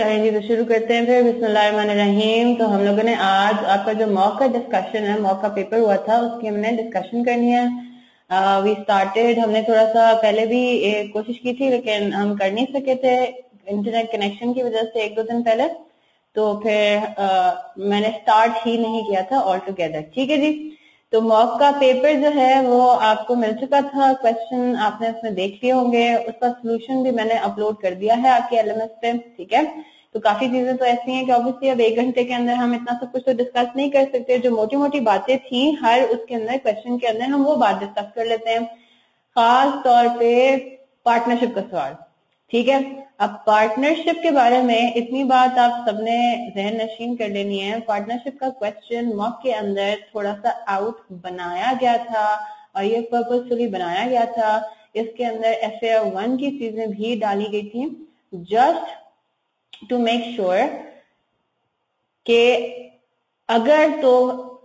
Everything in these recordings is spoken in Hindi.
चलिए जी तो शुरू करते हैं फिर बिस्मिल्लाहिर्रहमानिर्रहीम। तो हम लोगों ने आज आपका जो मॉक का डिस्कशन है मॉक का पेपर हुआ था उसकी हमने डिस्कशन करनी है। वी uh, स्टार्टेड हमने थोड़ा सा पहले भी कोशिश की थी लेकिन हम कर नहीं सके थे इंटरनेट कनेक्शन की वजह से एक दो दिन पहले। तो फिर uh, मैंने स्टार्ट ही नहीं किया था ऑल टुगेदर ठीक है जी? तो मॉक का पेपर जो है वो आपको मिल चुका था। क्वेश्चन आपने उसमें देख लिए होंगे। उसका सोल्यूशन भी मैंने अपलोड कर दिया है आपके एलएमएस पे। ठीक है? तो काफ़ी चीज़ें तो ऐसी हैं कि ऑब्वियसली अब एक घंटे के अंदर हम इतना सब कुछ तो डिस्कस नहीं कर सकते। जो मोटी मोटी बातें थी, हर उसके अंदर क्वेश्चन के अंदर हम वो बात डिस्कस कर लेते हैं। खास तौर पे पार्टनरशिप का सवाल। ठीक है? अब पार्टनरशिप के बारे में इतनी बात आप सबने जहन नशीन कर लेनी है। पार्टनरशिप का क्वेश्चन मॉक के अंदर थोड़ा सा आउट बनाया गया था और ये पर्पजफुली बनाया गया था। इसके अंदर एफ़ वन की चीज़ें भी डाली गई थी। जस्ट टू मेक श्योर कि अगर तो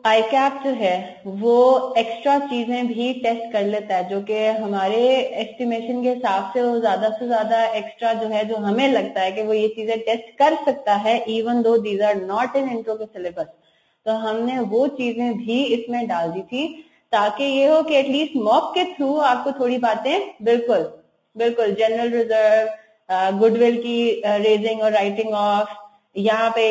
आई कैप जो है, वो एक्स्ट्रा चीज़ें भी टेस्ट कर लेता है, जो कि हमारे एस्टिमेशन के हिसाब से वो ज़्यादा से ज़्यादा एक्स्ट्रा जो है, जो हमें लगता है कि वो ये चीज़ें टेस्ट कर सकता है even though these are not in intro के सिलेबस तो हमने वो चीज़ें भी इसमें डाल दी थी, ताकि ये हो कि एटलीस्ट मॉक के थ्रू आपको थोड़ी बातें, बिल्कुल बिल्कुल जनरल रिज़र्व गुडविल की रेजिंग और राइटिंग ऑफ़ यहाँ पे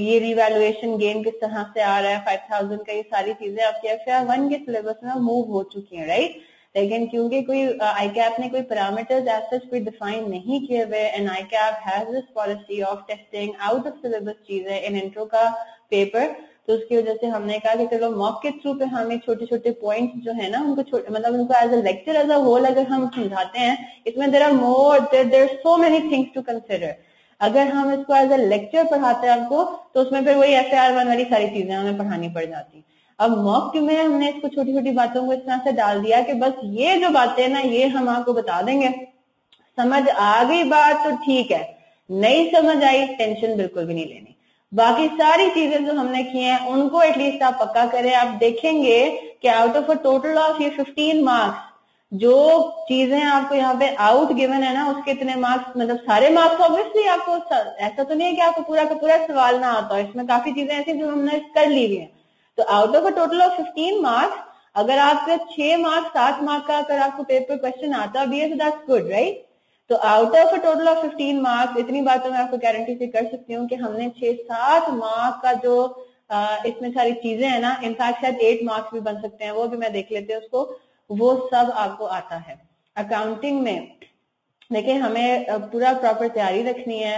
ये रिवेल्युएशन गेन किस तरह से आ रहा है फाइव थाउज़ेंड का, ये सारी चीज़ें आपके एफ़ वन के सिलेबस में मूव हो चुकी हैं राइट लेकिन क्योंकि कोई आई कैप ने कोई पैरामीटर्स एज सच कोई डिफाइन नहीं किए हुए and ICAP has this policy of testing out of syllabus चीज़ें इन इंट्रो का पेपर तो उसकी वजह से हमने कहा कि चलो मॉक के थ्रू पे हमें छोटे छोटे पॉइंट जो है ना, उनको मतलब उनको as a lecture as a whole अगर हम समझाते हैं, इसमें there are more there there so many things to consider अगर हम इसको एज ए लेक्चर पढ़ाते हैं आपको तो उसमें फिर वही एफ़ आर वन वाली सारी चीज़ें हमें पढ़ानी पड़ जाती. अब मॉक में हमने इसको छोटी छोटी बातों को इस तरह से डाल दिया कि बस ये जो बातें ना, ये हम आपको बता देंगे. समझ आ गई बात तो ठीक है. नहीं समझ आई टेंशन बिल्कुल भी नहीं लेनी. बाकी सारी चीज़ें जो हमने की हैं, उनको एटलीस्ट आप पक्का करें। आप देखेंगे कि out of a total of ये 15 मार्क्स जो चीज़ें आपको यहाँ पे आउट गिवन है ना, उसके इतने मार्क्स मतलब सारे मार्क्स ऑब्वियसली आपको ऐसा तो नहीं है कि आपको पूरा का पूरा सवाल ना आता हो। इसमें काफ़ी चीज़ें ऐसी जो हमने कर ली हुई है। तो out of a total of fifteen marks अगर आपके छह मार्क्स सात मार्क का अगर आपको पेपर क्वेश्चन आता भी है तो दैट्स गुड राइट तो out of a total of fifteen marks इतनी बातों में आपको गारंटी से कर सकती हूँ कि हमने छह सात मार्क का जो आ, इसमें सारी चीज़ें है ना इनफैक्ट शायद एट मार्क्स भी बन सकते हैं वो भी मैं देख लेते हैं उसको वो सब आपको आता है। अकाउंटिंग में देखिये हमें पूरा प्रॉपर तैयारी रखनी है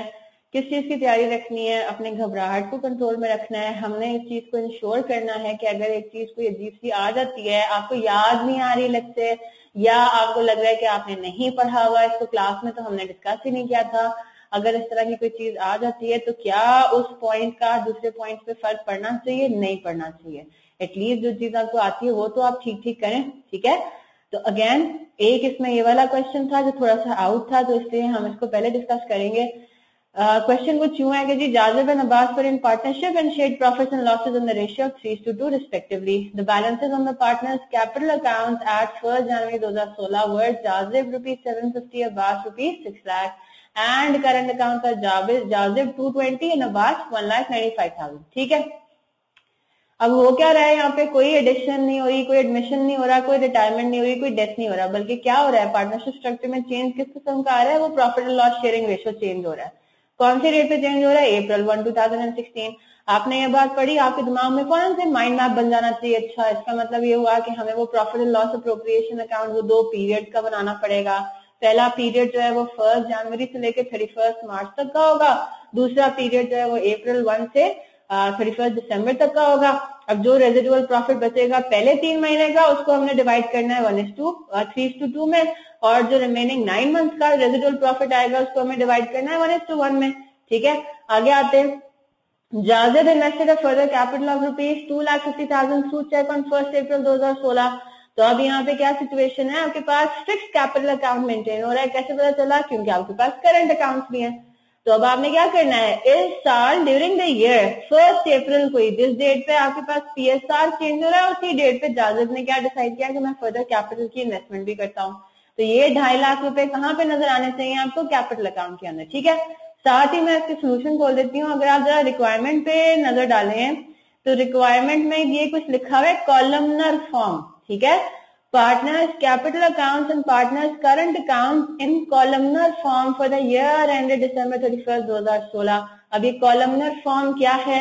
किस चीज़ की तैयारी रखनी है अपने घबराहट को कंट्रोल में रखना है हमने इस चीज़ को इंश्योर करना है कि अगर एक चीज़ कोई अजीब सी आ जाती है आपको याद नहीं आ रही लगते या आपको लग रहा है कि आपने नहीं पढ़ा हुआ इसको क्लास में तो हमने डिस्कस ही नहीं किया था। अगर इस तरह की कोई चीज़ आ जाती है तो क्या उस पॉइंट का दूसरे पॉइंट पे फ़र्क पड़ना चाहिए? नहीं पड़ना चाहिए। एटलीस्ट जो चीज़ आपको आती है, वो तो आप ठीक ठीक करें, ठीक है? तो अगेन एक इसमें ये वाला क्वेश्चन था जो थोड़ा सा आउट था तो इसलिए हम इसको पहले डिस्कस करेंगे। क्वेश्चन कुछ यूँ है कि जी, Jazib and Abbas are in partnership and shared profits and losses in the ratio of 3 to 2 respectively the balances on the partners capital accounts at 1 January 2016 were Jazib rupees 750 Abbas rupees 6 lakh and current account are Jazib Jazib 220 and Abbas 1 lakh 95000 ठीक है? अब हो क्या रहा है यहाँ पे? कोई एडिशन नहीं हो रही, कोई एडमिशन नहीं हो रहा, कोई रिटायरमेंट नहीं हो रही, कोई डेथ नहीं हो रहा, बल्कि क्या हो रहा है? पार्टनरशिप स्ट्रक्चर में चेंज किस किस्म का आ रहा है? वो profit and loss sharing ratio change हो रहा है। कौन से रेट पे चेंज हो रहा है? अप्रैल वन टू आपने ये बात पढ़ी, आपके दिमाग में कौन से माइंड मैप बन जाना चाहिए? अच्छा इसका मतलब ये हुआ कि हमें वो profit and loss appropriation account वो दो पीरियड का बनाना पड़ेगा। पहला पीरियड जो है वो फ़र्स्ट जनवरी से लेकर थर्टी फ़र्स्ट मार्च तक का होगा। दूसरा पीरियड जो है वो अप्रैल वन से थर्टी फ़र्स्ट दिसंबर तक का होगा। अब जो रेजिडुअल प्रॉफिट बचेगा पहले तीन महीने का, उसको हमने डिवाइड करना है one is to three two two में। और जो रिमेनिंग नाइन मंथ का रेजिडुअल प्रॉफिट आएगा, उसको हमें डिवाइड करना है वन इज़ टू वन में, ठीक है? आगे आते हैं। Zajid invested further capital of rupees two lakh fifty thousand so cheque on first April दो हज़ार सोलह। तो अब यहाँ पे क्या सिचुएशन है? आपके पास फिक्स कैपिटल अकाउंट मेंटेन हो रहा है। कैसे पता चला? क्योंकि आपके पास करंट अकाउंट भी है। तो अब आपने क्या करना है? इस साल during the year first April को ही, जिस डेट पे आपके पास पीएसआर चेंज हो रहा है, उसी डेट पे जाजिद ने क्या डिसाइड किया कि मैं फर्दर कैपिटल की इन्वेस्टमेंट भी करता हूँ। तो ये ढाई लाख रुपए कहाँ पे नज़र आने चाहिए आपको? कैपिटल अकाउंट के अंदर, ठीक है? साथ ही मैं इसके सोल्यूशन खोल देती हूँ। अगर आप जरा रिक्वायरमेंट पे नज़र डालें तो रिक्वायरमेंट में ये कुछ लिखा हुआ है कॉलमनर फॉर्म ठीक है? Partners, capital accounts and partners, current accounts in columnar form for the year ended December 31st 2016 अब ये columnar form क्या है?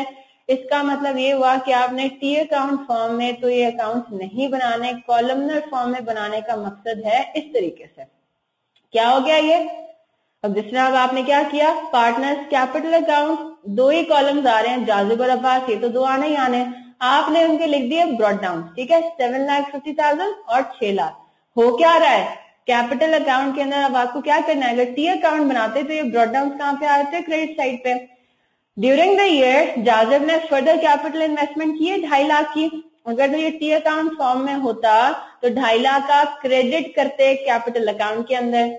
इसका मतलब ये हुआ कि आपने टी अकाउंट फॉर्म में तो ये अकाउंट नहीं बनाने कॉलमनर फॉर्म में बनाने का मकसद है इस तरीके से। क्या हो गया ये? अब जिसने अब आपने क्या किया? पार्टनर्स कैपिटल अकाउंट दो ही कॉलम्स आ रहे हैं जाजिब और अब्बास ये तो दो आने ही आने। आपने उनके लिख दिए ब्रॉड डाउन ठीक है? सेवन लाख फिफ्टी थाउज़ेंड और छह लाख। हो क्या रहा है? कैपिटल अकाउंट के अंदर अब आपको क्या करना है? अगर टी अकाउंट बनाते तो ये ब्रॉड डाउन कहाँ पे आ रहे थे? क्रेडिट साइड पे। ड्यूरिंग द ईयर जाजब ने फर्दर कैपिटल इन्वेस्टमेंट किए, ढाई लाख की। अगर तो ये टी अकाउंट फॉर्म में होता तो ढाई लाख का क्रेडिट करते कैपिटल अकाउंट के अंदर।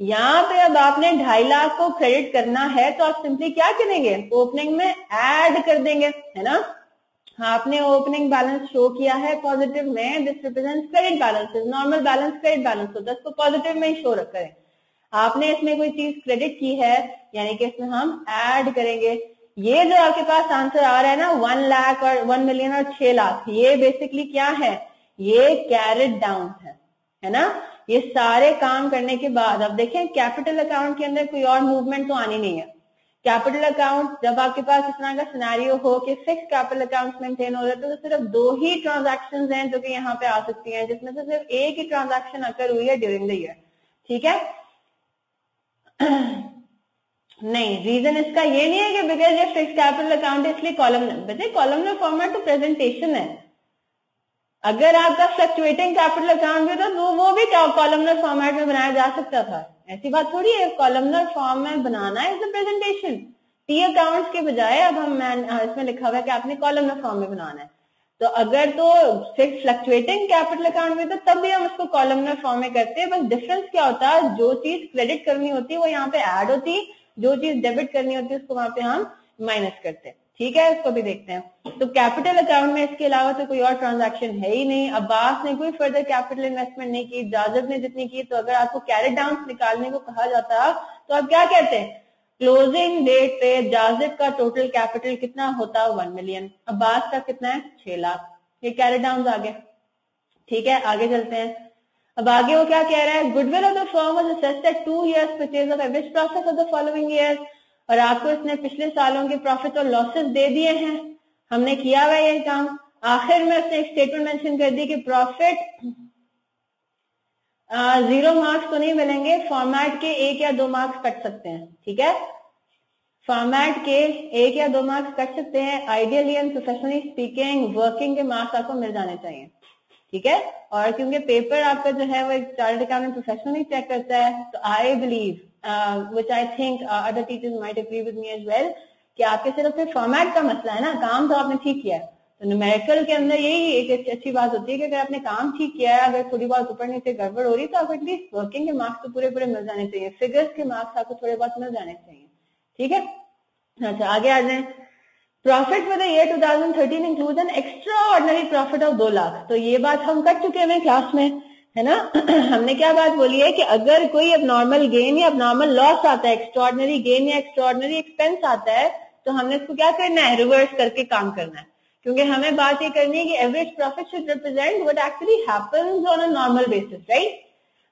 यहाँ पे अब आपने ढाई लाख को क्रेडिट करना है तो आप सिंपली क्या करेंगे? ओपनिंग में ऐड कर देंगे, है ना? आपने ओपनिंग बैलेंस शो किया है पॉजिटिव में this represent credit balance normal balance credit balance होता है इसको पॉजिटिव में ही शो करें आपने इसमें कोई चीज़ क्रेडिट की है, यानी कि इसमें हम ऐड करेंगे। ये जो आपके पास आंसर आ रहा है ना वन लाख और वन मिलियन और छह लाख, ये बेसिकली क्या है? ये कैरेट डाउन है है ना? ये सारे काम करने के बाद, अब देखें कैपिटल अकाउंट के अंदर कोई और मूवमेंट तो आनी नहीं है। कैपिटल अकाउंट जब आपके पास इस तरह का सिनेरियो हो कि फिक्स कैपिटल अकाउंट मेंटेन हो रहे तो सिर्फ़ दो ही ट्रांजैक्शंस हैं जो कि यहाँ पे आ सकती हैं, जिसमें से सिर्फ़ एक ही ट्रांजैक्शन अकर हुई है ड्यूरिंग द ईयर ठीक है? नहीं रीजन इसका ये नहीं है कि बिकॉज़ ये फिक्स कैपिटल अकाउंट है, इसलिए कॉलम बच्चे कॉलम फॉर्मेट तो प्रेजेंटेशन है। अगर आपका फ्लक्चुएटिंग कैपिटल अकाउंट भी तो वो भी कॉलमनर फॉर्मेट में बनाया जा सकता था। ऐसी बात थोड़ी है कॉलमनर फॉर्म में बनाना is the presentation T accounts के बजाय अब हम इसमें लिखा हुआ है कि आपने कॉलमनर फॉर्म में बनाना है। तो अगर तो फिक्स फ्लक्चुएटिंग कैपिटल अकाउंट में तो तब भी हम उसको कॉलमनर फॉर्म में करते हैं। बस डिफरेंस क्या होता है? जो चीज़ क्रेडिट करनी होती है, वो यहाँ पे ऐड होती है। जो चीज़ डेबिट करनी होती है, उसको वहाँ पे हम माइनस करते हैं। ठीक है? इसको भी देखते हैं। तो कैपिटल अकाउंट में इसके अलावा तो कोई और ट्रांजैक्शन है ही नहीं। अब्बास ने कोई फर्दर कैपिटल इन्वेस्टमेंट नहीं की जाजब ने जितनी की तो अगर आपको कैरेट डाउन निकालने को कहा जाता तो आप क्या कहते हैं? क्लोजिंग डेट पे जाजिब का टोटल कैपिटल कितना होता? वन मिलियन अब्बास का कितना है? छह लाख। ये कैरेट डाउन आ गया ठीक है? आगे चलते हैं। अब आगे वो क्या कह रहा है? Goodwill of the firm was assessed at two years purchase of average profit of the following year और आपको इसने पिछले सालों के प्रॉफिट और लॉसेस दे दिए हैं। हमने किया हुआ ये काम। आखिर में उसने एक स्टेटमेंट मेंशन कर दी कि प्रॉफिट ज़ीरो मार्क्स तो नहीं मिलेंगे। फॉर्मेट के एक या दो मार्क्स कट सकते हैं। ठीक है? फॉर्मेट के एक या दो मार्क्स कट सकते हैं। Ideally and professionally speaking working के मार्क्स आपको मिल जाने चाहिए। ठीक है? और क्योंकि पेपर आपका जो है वो एक चार्टर्ड अकाउंटेंट प्रोफेशनली चेक करता है तो I believe which I think other teachers might agree with me as well कि आपके सिर्फ़ फॉर्मेट का मसला है ना, काम तो आपने ठीक किया है। तो न्यूमेरिकल के अंदर यही एक अच्छी बात होती है कि अगर आपने काम ठीक किया है, अगर थोड़ी बहुत ऊपर नीचे गड़बड़ हो रही तो आपको एटलीस्ट वर्किंग के मार्क्स तो पूरे पूरे मिल जाने चाहिए। फिगर्स के मार्क्स आपको थोड़े बहुत मिल जाने चाहिए। ठीक है? अच्छा आगे आ जाए। Profit for the year 2013 include an extraordinary profit of दो लाख तो ये बात हम कर चुके हैं क्लास में, है ना? हमने क्या बात बोली है कि अगर कोई अब नॉर्मल गेन या अब नॉर्मल लॉस आता है एक्स्ट्रॉर्डनरी गेन या एक्स्ट्रॉर्डनरी एक्सपेंस आता है तो हमने इसको क्या करना है? रिवर्स करके काम करना है। क्योंकि हमें बात ये करनी है कि average profit should represent what actually happens on a normal basis right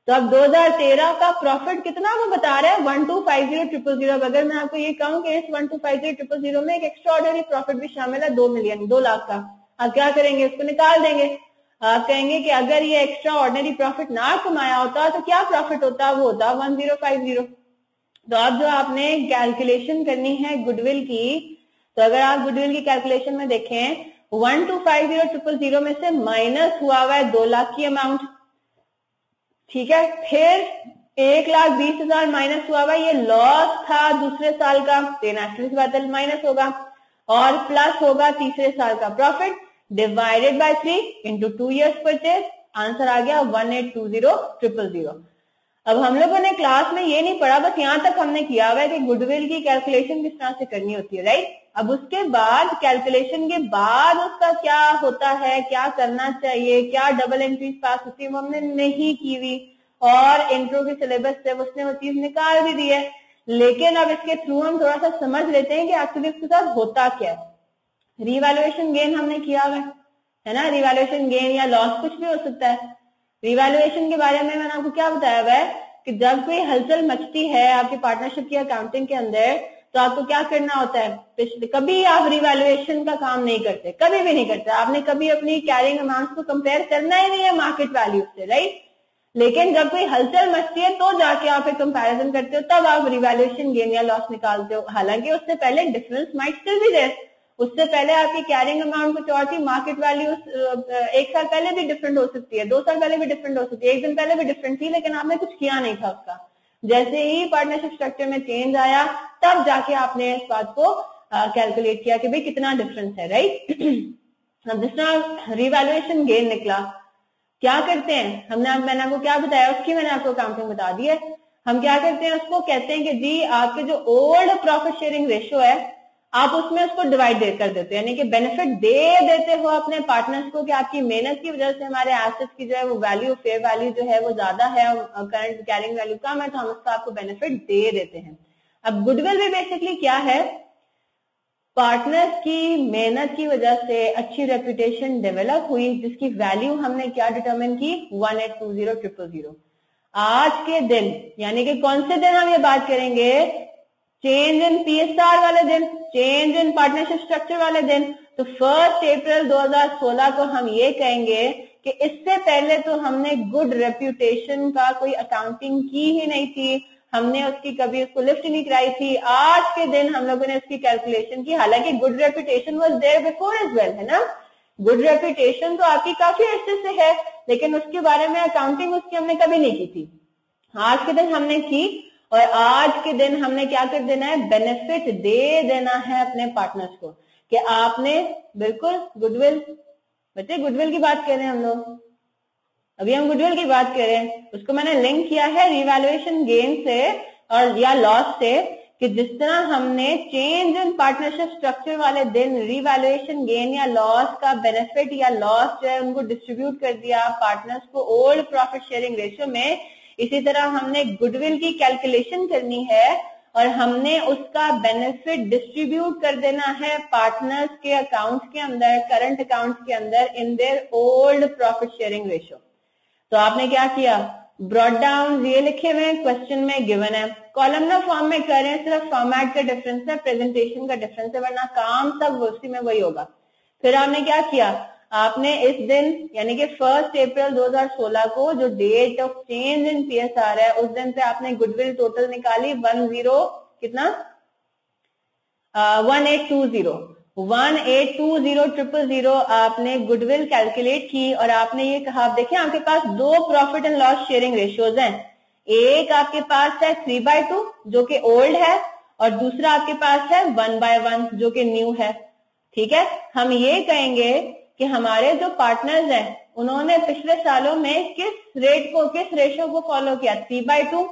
तो अब 2013 का प्रॉफिट कितना वो बता रहा है? One two five zero triple zero. अगर मैं आपको ये कहूँ कि इस one two five zero triple zero में एक एक्स्ट्रा ऑर्डनरी प्रॉफिट भी शामिल है दो मिलियन, दो लाख का। आप क्या करेंगे? उसको निकाल देंगे। आप कहेंगे कि अगर ये एक्स्ट्रा ऑर्डनरी प्रॉफिट ना कमाया होता तो क्या प्रॉफिट होता? वो होता वन ज़ीरो फाइव ज़ीरो। तो अब जो आपने कैलकुलेशन करनी है गुडविल की तो अगर आप गुडविल की कैलकुलेशन में देखें, one two five zero triple zero में से माइनस हुआ हुआ है दो लाख की अमाउंट ठीक है? फिर एक लाख बीस हज़ार माइनस हुआ हुआ ये लॉस था दूसरे साल का। तो नेचुरल बात माइनस होगा। और प्लस होगा तीसरे साल का। Profit divided by three into two years purchase answer आ गया one eight two zero triple zero अब हम लोगों ने क्लास में ये नहीं पढ़ा, बस यहाँ तक हमने किया हुआ है कि गुडविल की कैलकुलेशन किस तरह से करनी होती है राइट अब उसके बाद कैलकुलेशन के बाद उसका क्या होता है, क्या करना चाहिए, क्या डबल एंट्रीज पास होती है, वो हमने नहीं की हुई। और इंट्रो के सिलेबस से उसने वो चीज़ निकाल भी दी है। लेकिन अब इसके थ्रू हम थोड़ा सा समझ लेते हैं कि एक्चुअली इसके साथ होता क्या है। रिवैल्यूएशन गेन हमने किया हुआ है ना? रिवैल्यूएशन गेन या लॉस कुछ भी हो सकता है। रिवैल्यूएशन के बारे में मैंने आपको क्या बताया हुआ है कि जब कोई हलचल मचती है आपकी पार्टनरशिप की अकाउंटिंग के अंदर तो आपको क्या करना होता है? पिछले, कभी आप रिवैल्यूएशन का काम नहीं करते, कभी भी नहीं करते। आपने कभी अपनी कैरिंग अमाउंट को कंपेयर करना ही नहीं है मार्केट वैल्यू से राइट लेकिन जब कोई हलचल मचती है तो जाके आप एक कंपैरिजन करते हो, तब आप रिवैल्यूएशन गेन या लॉस निकालते हो। हालाँकि उससे पहले डिफरेंस माइट स्टिल भी देयर उससे पहले आपकी कैरिंग अमाउंट कुछ और थी मार्केट वैल्यू एक साल पहले भी डिफरेंट हो सकती है, दो साल पहले भी डिफरेंट हो सकती है, एक दिन पहले भी डिफरेंट थी, लेकिन आपने कुछ किया नहीं था उसका। जैसे ही पार्टनरशिप स्ट्रक्चर में चेंज आया, तब जाके आपने इस बात को कैलकुलेट किया कि भाई कितना डिफरेंस है राइट अब जिस रिवैल्यूएशन गेन निकला, क्या करते हैं? हमने मैंने आपको क्या बताया? उसकी मैंने आपको काउंटिंग बता दी है। हम क्या करते हैं? उसको कहते हैं कि जी, आपके जो ओल्ड प्रॉफिट शेयरिंग रेशियो है आप उसमें उसको डिवाइड कर देते हो, यानी कि बेनिफिट दे देते हो अपने पार्टनर्स को कि आपकी मेहनत की वजह से हमारे एसेट्स की जो है वो वैल्यू फेयर वैल्यू जो है वो ज़्यादा है करंट कैरिंग वैल्यू कम है तो हम उसका आपको बेनिफिट दे देते हैं। अब गुडविल भी बेसिकली क्या है? पार्टनर्स की मेहनत की वजह से अच्छी रेपुटेशन डेवलप हुई, जिसकी वैल्यू हमने क्या डिटरमिन की? One eight two zero triple zero आज के दिन, यानी कि कौन से दिन हम ये बात करेंगे? चेंज इन पीएसआर वाले दिन चेंज इन पार्टनरशिप स्ट्रक्चर वाले दिन तो फ़र्स्ट अप्रैल 2016 को हम ये कहेंगे कि इससे पहले तो हमने गुड रेप्यूटेशन का कोई अकाउंटिंग की ही नहीं थी, हमने उसकी कभी उसको लिफ्ट नहीं कराई थी। आज के दिन हम लोगों ने उसकी कैलकुलेशन की। हालाँकि good reputation was there before as well है ना? गुड रेप्यूटेशन तो आपकी काफ़ी अच्छे से है, लेकिन उसके बारे में अकाउंटिंग उसकी हमने कभी नहीं की थी। आज के दिन हमने की और आज के दिन हमने क्या कर देना है? बेनिफिट दे देना है अपने पार्टनर्स को कि आपने बिल्कुल गुडविल बच्चे गुडविल की बात कर रहे हैं हम लोग। अभी हम गुडविल की बात कर रहे हैं। उसको मैंने लिंक किया है रिवैल्यूएशन गेन से और, या लॉस से कि जिस तरह हमने चेंज इन पार्टनरशिप स्ट्रक्चर वाले दिन रिवैल्यूएशन गेन या लॉस का बेनिफिट या लॉस जो है उनको डिस्ट्रीब्यूट कर दिया पार्टनर्स को ओल्ड प्रॉफिट शेयरिंग रेशियो में इसी तरह हमने गुडविल की कैलकुलेशन करनी है और हमने उसका बेनिफिट डिस्ट्रीब्यूट कर देना है पार्टनर्स के अकाउंट्स के अंदर करंट अकाउंट्स के अंदर in their old profit sharing ratio तो आपने क्या किया? ब्रॉड डाउन ये लिखे हुए हैं क्वेश्चन में गिवन है। कॉलमनर फॉर्म में कर रहे हैं सिर्फ़ फॉर्मेट का डिफरेंस है प्रेजेंटेशन का डिफरेंस है, वरना काम सब उसी में वही होगा। फिर आपने क्या किया? आपने इस दिन, यानी कि फ़र्स्ट अप्रैल 2016 को जो date of change in PSR है, उस दिन से आपने गुडविल टोटल निकाली वन ज़ीरो कितना? One eight two zero one eight two zero triple zero आपने गुडविल कैलकुलेट की और आपने ये कहा, आप देखिए आपके पास दो profit and loss sharing ratios हैं। एक आपके पास है थ्री बाय टू जो कि ओल्ड है, और दूसरा आपके पास है वन बाय वन जो कि न्यू है। ठीक है? हम ये कहेंगे कि हमारे जो पार्टनर्स हैं, उन्होंने पिछले सालों में किस रेट को, किस रेशो को फॉलो किया? थ्री बाई टू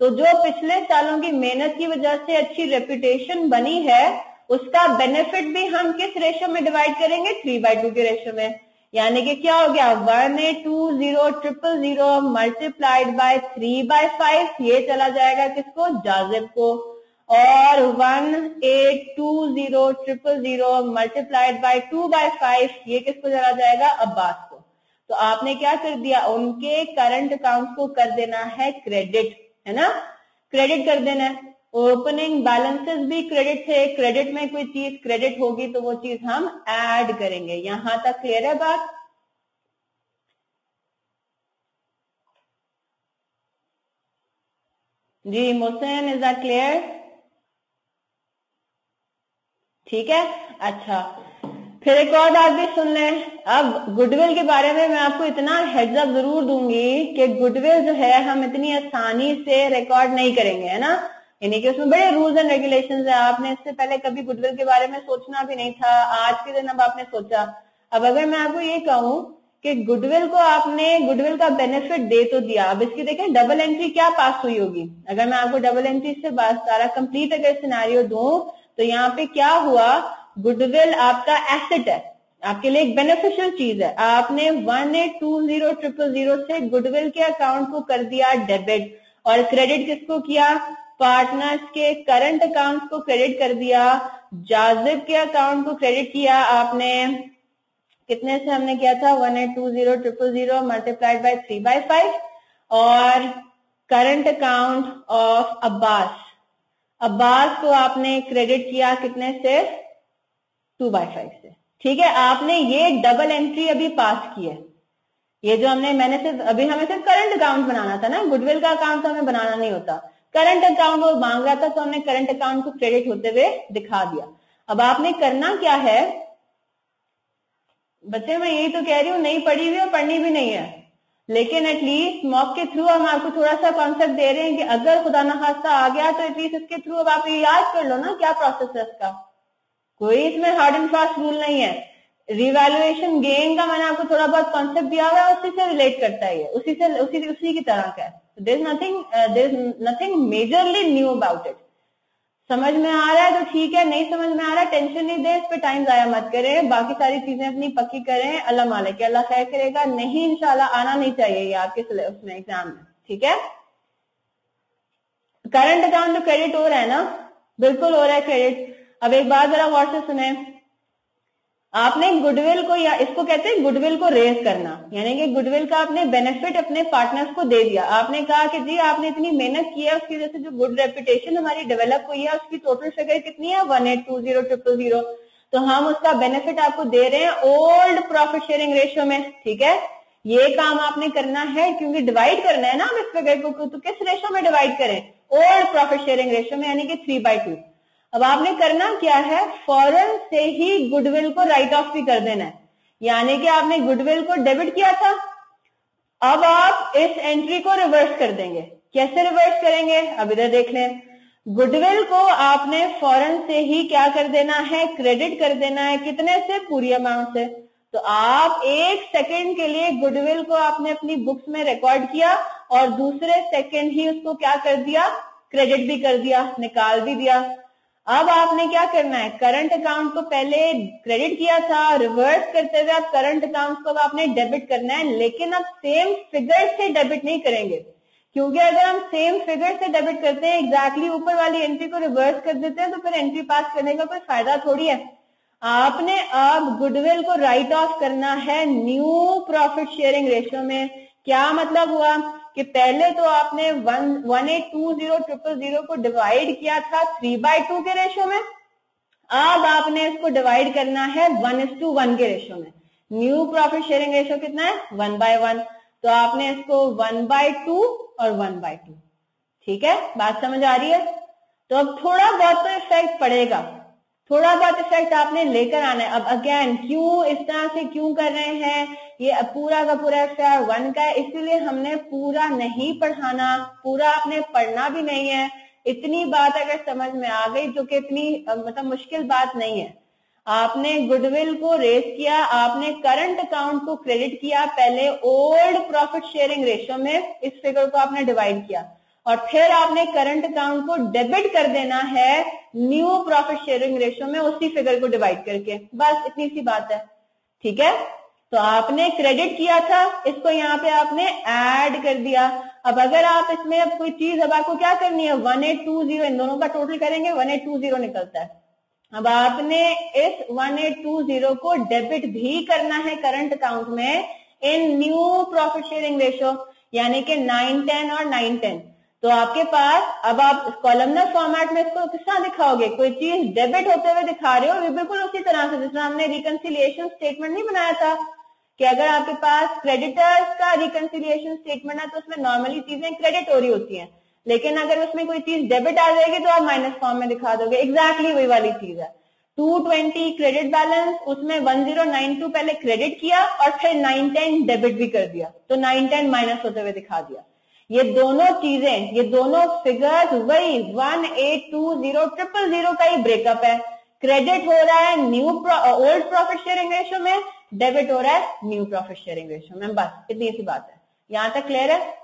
तो जो पिछले सालों की मेहनत की वजह से अच्छी रेपुटेशन बनी है, उसका बेनिफिट भी हम किस रेशो में डिवाइड करेंगे? थ्री बाई टू के रेशो में. यानी कि क्या हो गया? One eight two zero triple zero multiplied by three by five ये चला जाएगा किसको? जाजिब को. और one eight two zero triple zero multiplied by two by five, ये किसको चला जाएगा? अब्बास को। तो आपने क्या कर दिया? उनके करंट अकाउंट को कर देना है क्रेडिट, है ना? क्रेडिट कर देना है। ओपनिंग बैलेंसेस भी क्रेडिट थे। क्रेडिट में कोई चीज़ क्रेडिट होगी तो वो चीज़ हम ऐड करेंगे। यहाँ तक क्लियर है बात? जी मोहसिन इज़ दैट क्लियर ठीक है? अच्छा। फिर एक और बात भी सुन लें। अब गुडविल के बारे में मैं आपको इतना हेडअप ज़रूर दूँगी कि गुडविल जो है, हम इतनी आसानी से रिकॉर्ड नहीं करेंगे, है ना? यानी कि उसमें बड़े रूल्स एंड रेगुलेशंस है। आपने इससे पहले कभी गुडविल के बारे में सोचना भी नहीं था। आज के दिन अब आपने सोचा। अब अगर मैं आपको ये कहूँ कि गुडविल को आपने, गुडविल का बेनिफिट दे तो दिया। अब इसकी देखें डबल एंट्री क्या पास हुई होगी? अगर मैं आपको डबल एंट्री से सारा कंप्लीट अगर सिनारियो दूँ तो यहाँ पे क्या हुआ? गुडविल आपका एसेट है। आपके लिए एक बेनिफिशियल चीज़ है। आपने one eight two zero triple zero से गुडविल के अकाउंट को कर दिया डेबिट और क्रेडिट किसको किया? पार्टनर्स के करंट अकाउंट को क्रेडिट कर दिया। जाजिब के अकाउंट को क्रेडिट किया आपने। कितने से हमने किया था? One eight two zero triple zero multiplied by three by five और current account of Abbas Abbas को आपने क्रेडिट किया कितने से? टू बाई फाइव से। ठीक है, आपने ये डबल एंट्री अभी पास की है। ये जो हमने, मैंने सिर्फ़, अभी हमें सिर्फ़ करंट अकाउंट बनाना था ना। गुडविल का अकाउंट तो हमें बनाना नहीं होता। करंट अकाउंट वो मांग रहा था तो हमने करंट अकाउंट को क्रेडिट होते हुए दिखा दिया। अब आपने करना क्या है? बच्चे, मैं यही तो कह रही हूँ, नहीं पढ़ी हुई और पढ़नी भी नहीं है। लेकिन एटलीस्ट मॉक के थ्रू हम आपको थोड़ा सा कॉन्सेप्ट दे रहे हैं कि अगर खुदा ना खास्ता आ गया तो एटलीस्ट इसके थ्रू अब आप ये याद कर लो ना क्या प्रोसेस है इसका। कोई इसमें हार्ड एंड फास्ट रूल नहीं है। रिवैल्यूएशन गेन का मैंने आपको थोड़ा बहुत कॉन्सेप्ट दिया हुआ है, उसी से रिलेट करता है उसी से, उसी उसी की तरह का है। There is nothing there is nothing majorly new about it समझ में आ रहा है तो ठीक है, नहीं समझ में आ रहा है टेंशन नहीं दे, इस पर टाइम जाया मत करें। बाकी सारी चीज़ें अपनी पक्की करें। अल्लाह मालिक अल्लाह खैर करेगा। नहीं, इंशाल्लाह आना नहीं चाहिए ये आपके उसमें एग्ज़ाम में, ठीक है? करंट अकाउंट तो क्रेडिट हो रहा है ना, बिल्कुल हो रहा है क्रेडिट अब एक बार जरा गौर से सुने। आपने गुडविल को या इसको कहते हैं गुडविल को रेज करना। यानी कि गुडविल का आपने बेनिफिट अपने पार्टनर्स को दे दिया। आपने कहा कि जी, आपने इतनी मेहनत की है, उसकी वजह से जो गुड रेपुटेशन हमारी डेवलप हुई है, उसकी टोटल फिगर कितनी है? One eight two zero triple zero तो हम उसका बेनिफिट आपको दे रहे हैं ओल्ड प्रॉफिट शेयरिंग रेशियो में। ठीक है? ये काम आपने करना है, क्योंकि डिवाइड करना है ना हम इस फिगर को तो किस रेशियो में डिवाइड करें? ओल्ड प्रॉफिट शेयरिंग रेशियो में, यानी कि थ्री बाई टू अब आपने करना क्या है? फॉरन से ही गुडविल को राइट ऑफ़ भी कर देना है। यानी कि आपने गुडविल को डेबिट किया था। अब आप इस एंट्री को रिवर्स कर देंगे। कैसे रिवर्स करेंगे? अब इधर देख लें। गुडविल को आपने फॉरन से ही क्या कर देना है? क्रेडिट कर देना है। कितने से? पूरी अमाउंट से। तो आप एक सेकंड के लिए गुडविल को आपने अपनी बुक्स में रिकॉर्ड किया और दूसरे सेकंड ही उसको क्या कर दिया? क्रेडिट भी कर दिया, निकाल भी दिया। अब आपने क्या करना है? करंट अकाउंट को पहले क्रेडिट किया था रिवर्स करते हुए आप करंट अकाउंट को आपने डेबिट करना है, लेकिन अब सेम फिगर से डेबिट नहीं करेंगे। क्योंकि अगर हम सेम फिगर से डेबिट करते हैं एग्जैक्टली ऊपर वाली एंट्री को रिवर्स कर देते हैं तो फिर एंट्री पास करने का कोई फ़ायदा थोड़ी है। आपने अब गुडविल को राइट ऑफ़ करना है न्यू प्रॉफिट शेयरिंग रेशियो में। क्या मतलब हुआ? कि पहले तो आपने one one eight two zero triple zero को डिवाइड किया था थ्री बाई टू के रेशियो में। अब आपने इसको डिवाइड करना है वन इज़ टू वन के रेशियो में। न्यू प्रॉफिट शेयरिंग रेशियो कितना है? वन बाय वन तो आपने इसको वन बाय टू और वन बाय टू ठीक है? बात समझ आ रही है? तो अब थोड़ा बहुत तो इफ़ेक्ट पड़ेगा। थोड़ा बहुत इफ़ेक्ट आपने लेकर आना है। अब अगेन क्यों इस तरह से क्यों कर रहे हैं? ये पूरा का पूरा एफ़ वन का है, इसीलिए हमने पूरा नहीं पढ़ाना, पूरा आपने पढ़ना भी नहीं है। इतनी बात अगर समझ में आ गई, जो कि इतनी मतलब मुश्किल बात नहीं है। आपने गुडविल को रेस किया, आपने करंट अकाउंट को क्रेडिट किया, पहले ओल्ड प्रॉफिट शेयरिंग रेशियो में इस फिगर को आपने डिवाइड किया। और फिर आपने करंट अकाउंट को डेबिट कर देना है न्यू प्रॉफिट शेयरिंग रेशियो में उसी फिगर को डिवाइड करके। बस इतनी सी बात है। ठीक है? तो आपने क्रेडिट किया था, इसको यहाँ पे आपने ऐड कर दिया। अब अगर आप इसमें अब कोई चीज़, अब आपको क्या करनी है? वन एट टू ज़ीरो इन दोनों का टोटल करेंगे वन एट टू ज़ीरो निकलता है। अब आपने इस वन एट टू ज़ीरो को डेबिट भी करना है करंट अकाउंट में in new profit sharing ratio यानी कि नाइन टेन और नाइन टेन तो आपके पास, अब आप कॉलमनर फॉर्मेट में इसको किस तरह दिखाओगे? कोई चीज़ डेबिट होते हुए दिखा रहे हो बिल्कुल उसी तरह से जिस तरह हमने रिकन्सिलियेशन स्टेटमेंट नहीं बनाया था। कि अगर आपके पास क्रेडिटर्स का रिकन्सिलियेशन स्टेटमेंट है तो उसमें नॉर्मली चीज़ें क्रेडिट हो रही होती हैं। लेकिन अगर उसमें कोई चीज़ डेबिट आ जाएगी तो आप माइनस फॉर्म में दिखा दोगे। एग्जैक्टली exactly वही वाली चीज़ है। 220 क्रेडिट बैलेंस उसमें 1092 पहले क्रेडिट किया और फिर 910 डेबिट भी कर दिया। तो 910 माइनस होते हुए दिखा दिया। ये दोनों चीज़ें, ये दोनों फिगर्स वही one eight two zero triple zero का ही ब्रेकअप है। क्रेडिट हो रहा है new old profit sharing ratio में डेबिट हो रहा है न्यू प्रॉफिट शेयरिंग रेशियो में बस, इतनी सी बात है। यहाँ तक क्लियर है?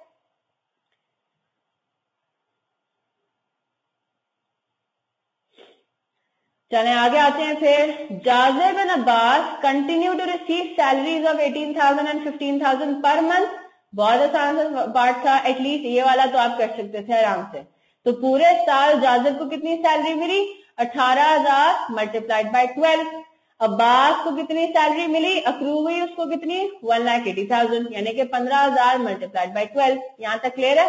चले, आगे आते हैं फिर। Zajeb and Abbas continue to receive salaries of eighteen thousand and fifteen thousand per month बहुत आसान पार्ट था। एटलीस्ट ये वाला तो आप कर सकते थे आराम से। तो पूरे साल जाजिब को कितनी सैलरी मिली? अठारह हज़ार मल्टीप्लाइड बाई ट्वेल्व अब्बास को कितनी सैलरी मिली अक्रू हुई उसको कितनी? वन लाख एटी थाउज़ेंड यानी कि पंद्रह हज़ार मल्टीप्लाइड बाई ट्वेल्व यहाँ तक क्लियर है?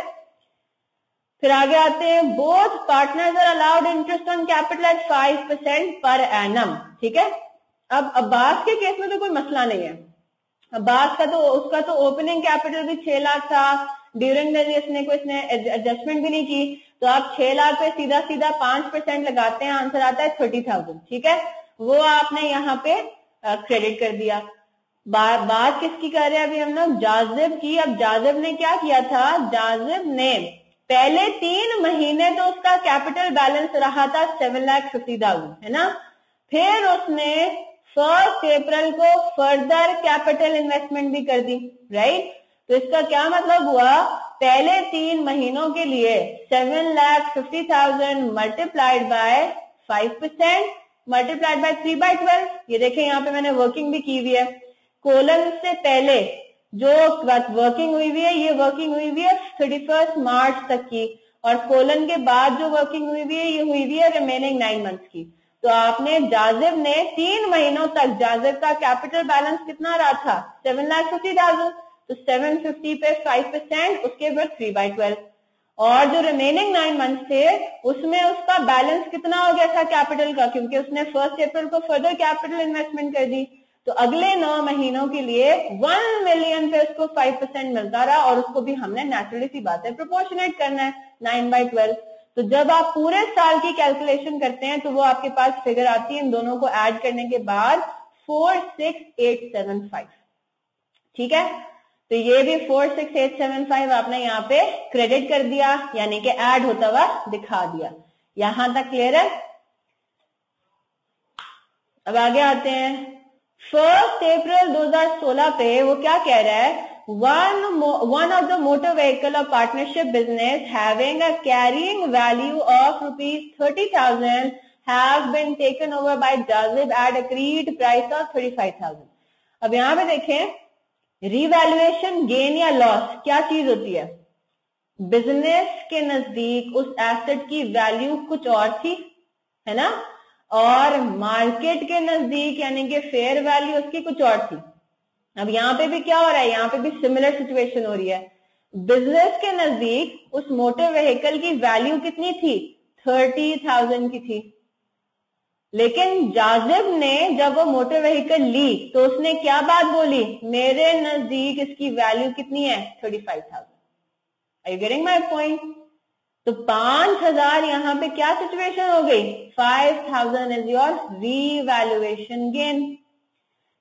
फिर आगे आते हैं both partners are allowed interest on capital at five percent per annum ठीक है? अब अब्बास के केस में तो कोई मसला नहीं है। अब्बास का तो उसका तो ओपनिंग कैपिटल भी छह लाख था ड्यूरिंग इसने कोई इसने एडजस्टमेंट भी नहीं की। तो आप छह लाख पे सीधा सीधा पाँच परसेंट लगाते हैं आंसर आता है थर्टी थाउज़ेंड ठीक है? वो आपने यहाँ पे क्रेडिट कर दिया। बा, बात किसकी कर रहे हैं अभी हम लोग? जाजिब की। अब जाजिब ने क्या किया था? जाजिब ने पहले तीन महीने तो उसका कैपिटल बैलेंस रहा था सेवन लाख फिफ्टी थाउज़ेंड है ना? फिर उसने फ़र्स्ट अप्रैल को फर्दर कैपिटल इन्वेस्टमेंट भी कर दी राइट तो इसका क्या मतलब हुआ? पहले तीन महीनों के लिए seven lakh fifty thousand multiplied by five percent multiplied by three by twelve ये देखें, यहाँ पे मैंने वर्किंग भी की हुई है। कोलन से पहले जो वर्किंग हुई हुई है, ये वर्किंग हुई हुई है थर्टी फ़र्स्ट मार्च तक की। और कोलन के बाद जो वर्किंग हुई हुई है, ये हुई हुई है रिमेनिंग नाइन मंथ की। तो आपने जाजिब ने तीन महीनों तक, जाजिब का कैपिटल बैलेंस कितना रहा था? सेवन लाख फिफ्टी थाउज़ेंड तो सेवन फिफ्टी पे फाइव परसेंट उसके बाद थ्री बाई ट्वेल्व और जो रिमेनिंग नाइन मंथ थे, उसमें उसका बैलेंस कितना हो गया था कैपिटल का? क्योंकि उसने फ़र्स्ट अप्रैल को फर्दर कैपिटल इन्वेस्टमेंट कर दी। तो अगले नौ महीनों के लिए वन मिलियन पे उसको फाइव परसेंट मिलता रहा और उसको भी हमने नेचुरली सी बात है प्रोपोर्शनेट करना है नाइन बाई ट्वेल्व तो जब आप पूरे साल की कैलकुलेशन करते हैं तो वो आपके पास फिगर आती है। इन दोनों को ऐड करने के बाद four six eight seven five ठीक है? तो ये भी four six eight seven five आपने यहाँ पे क्रेडिट कर दिया, यानी कि ऐड होता हुआ दिखा दिया। यहाँ तक क्लियर है? अब आगे आते हैं। फ़र्स्ट अप्रैल 2016 पे वो क्या कह रहा है? One one of the motor vehicle और partnership business having a carrying value of rupees thirty thousand have been taken over by Zajib at agreed price of thirty five thousand अब यहाँ पे देखें रिवैल्यूएशन गेन या लॉस क्या चीज़ होती है? बिज़नेस के नज़दीक उस एसेट की वैल्यू कुछ और थी, है ना? और मार्केट के नज़दीक यानी कि फेयर वैल्यू उसकी कुछ और थी। अब यहाँ पे भी क्या हो रहा है? यहाँ पे भी सिमिलर सिचुएशन हो रही है। बिज़नेस के नज़दीक उस मोटर व्हीकल की वैल्यू कितनी थी? थर्टी थाउज़ेंड की थी। लेकिन जाजिब ने जब वो मोटर व्हीकल ली तो उसने क्या बात बोली? मेरे नज़दीक इसकी वैल्यू कितनी है? Thirty five thousand I getting my point तो पाँच हज़ार यहाँ पे क्या सिचुएशन हो गई? Five thousand is your revaluation gain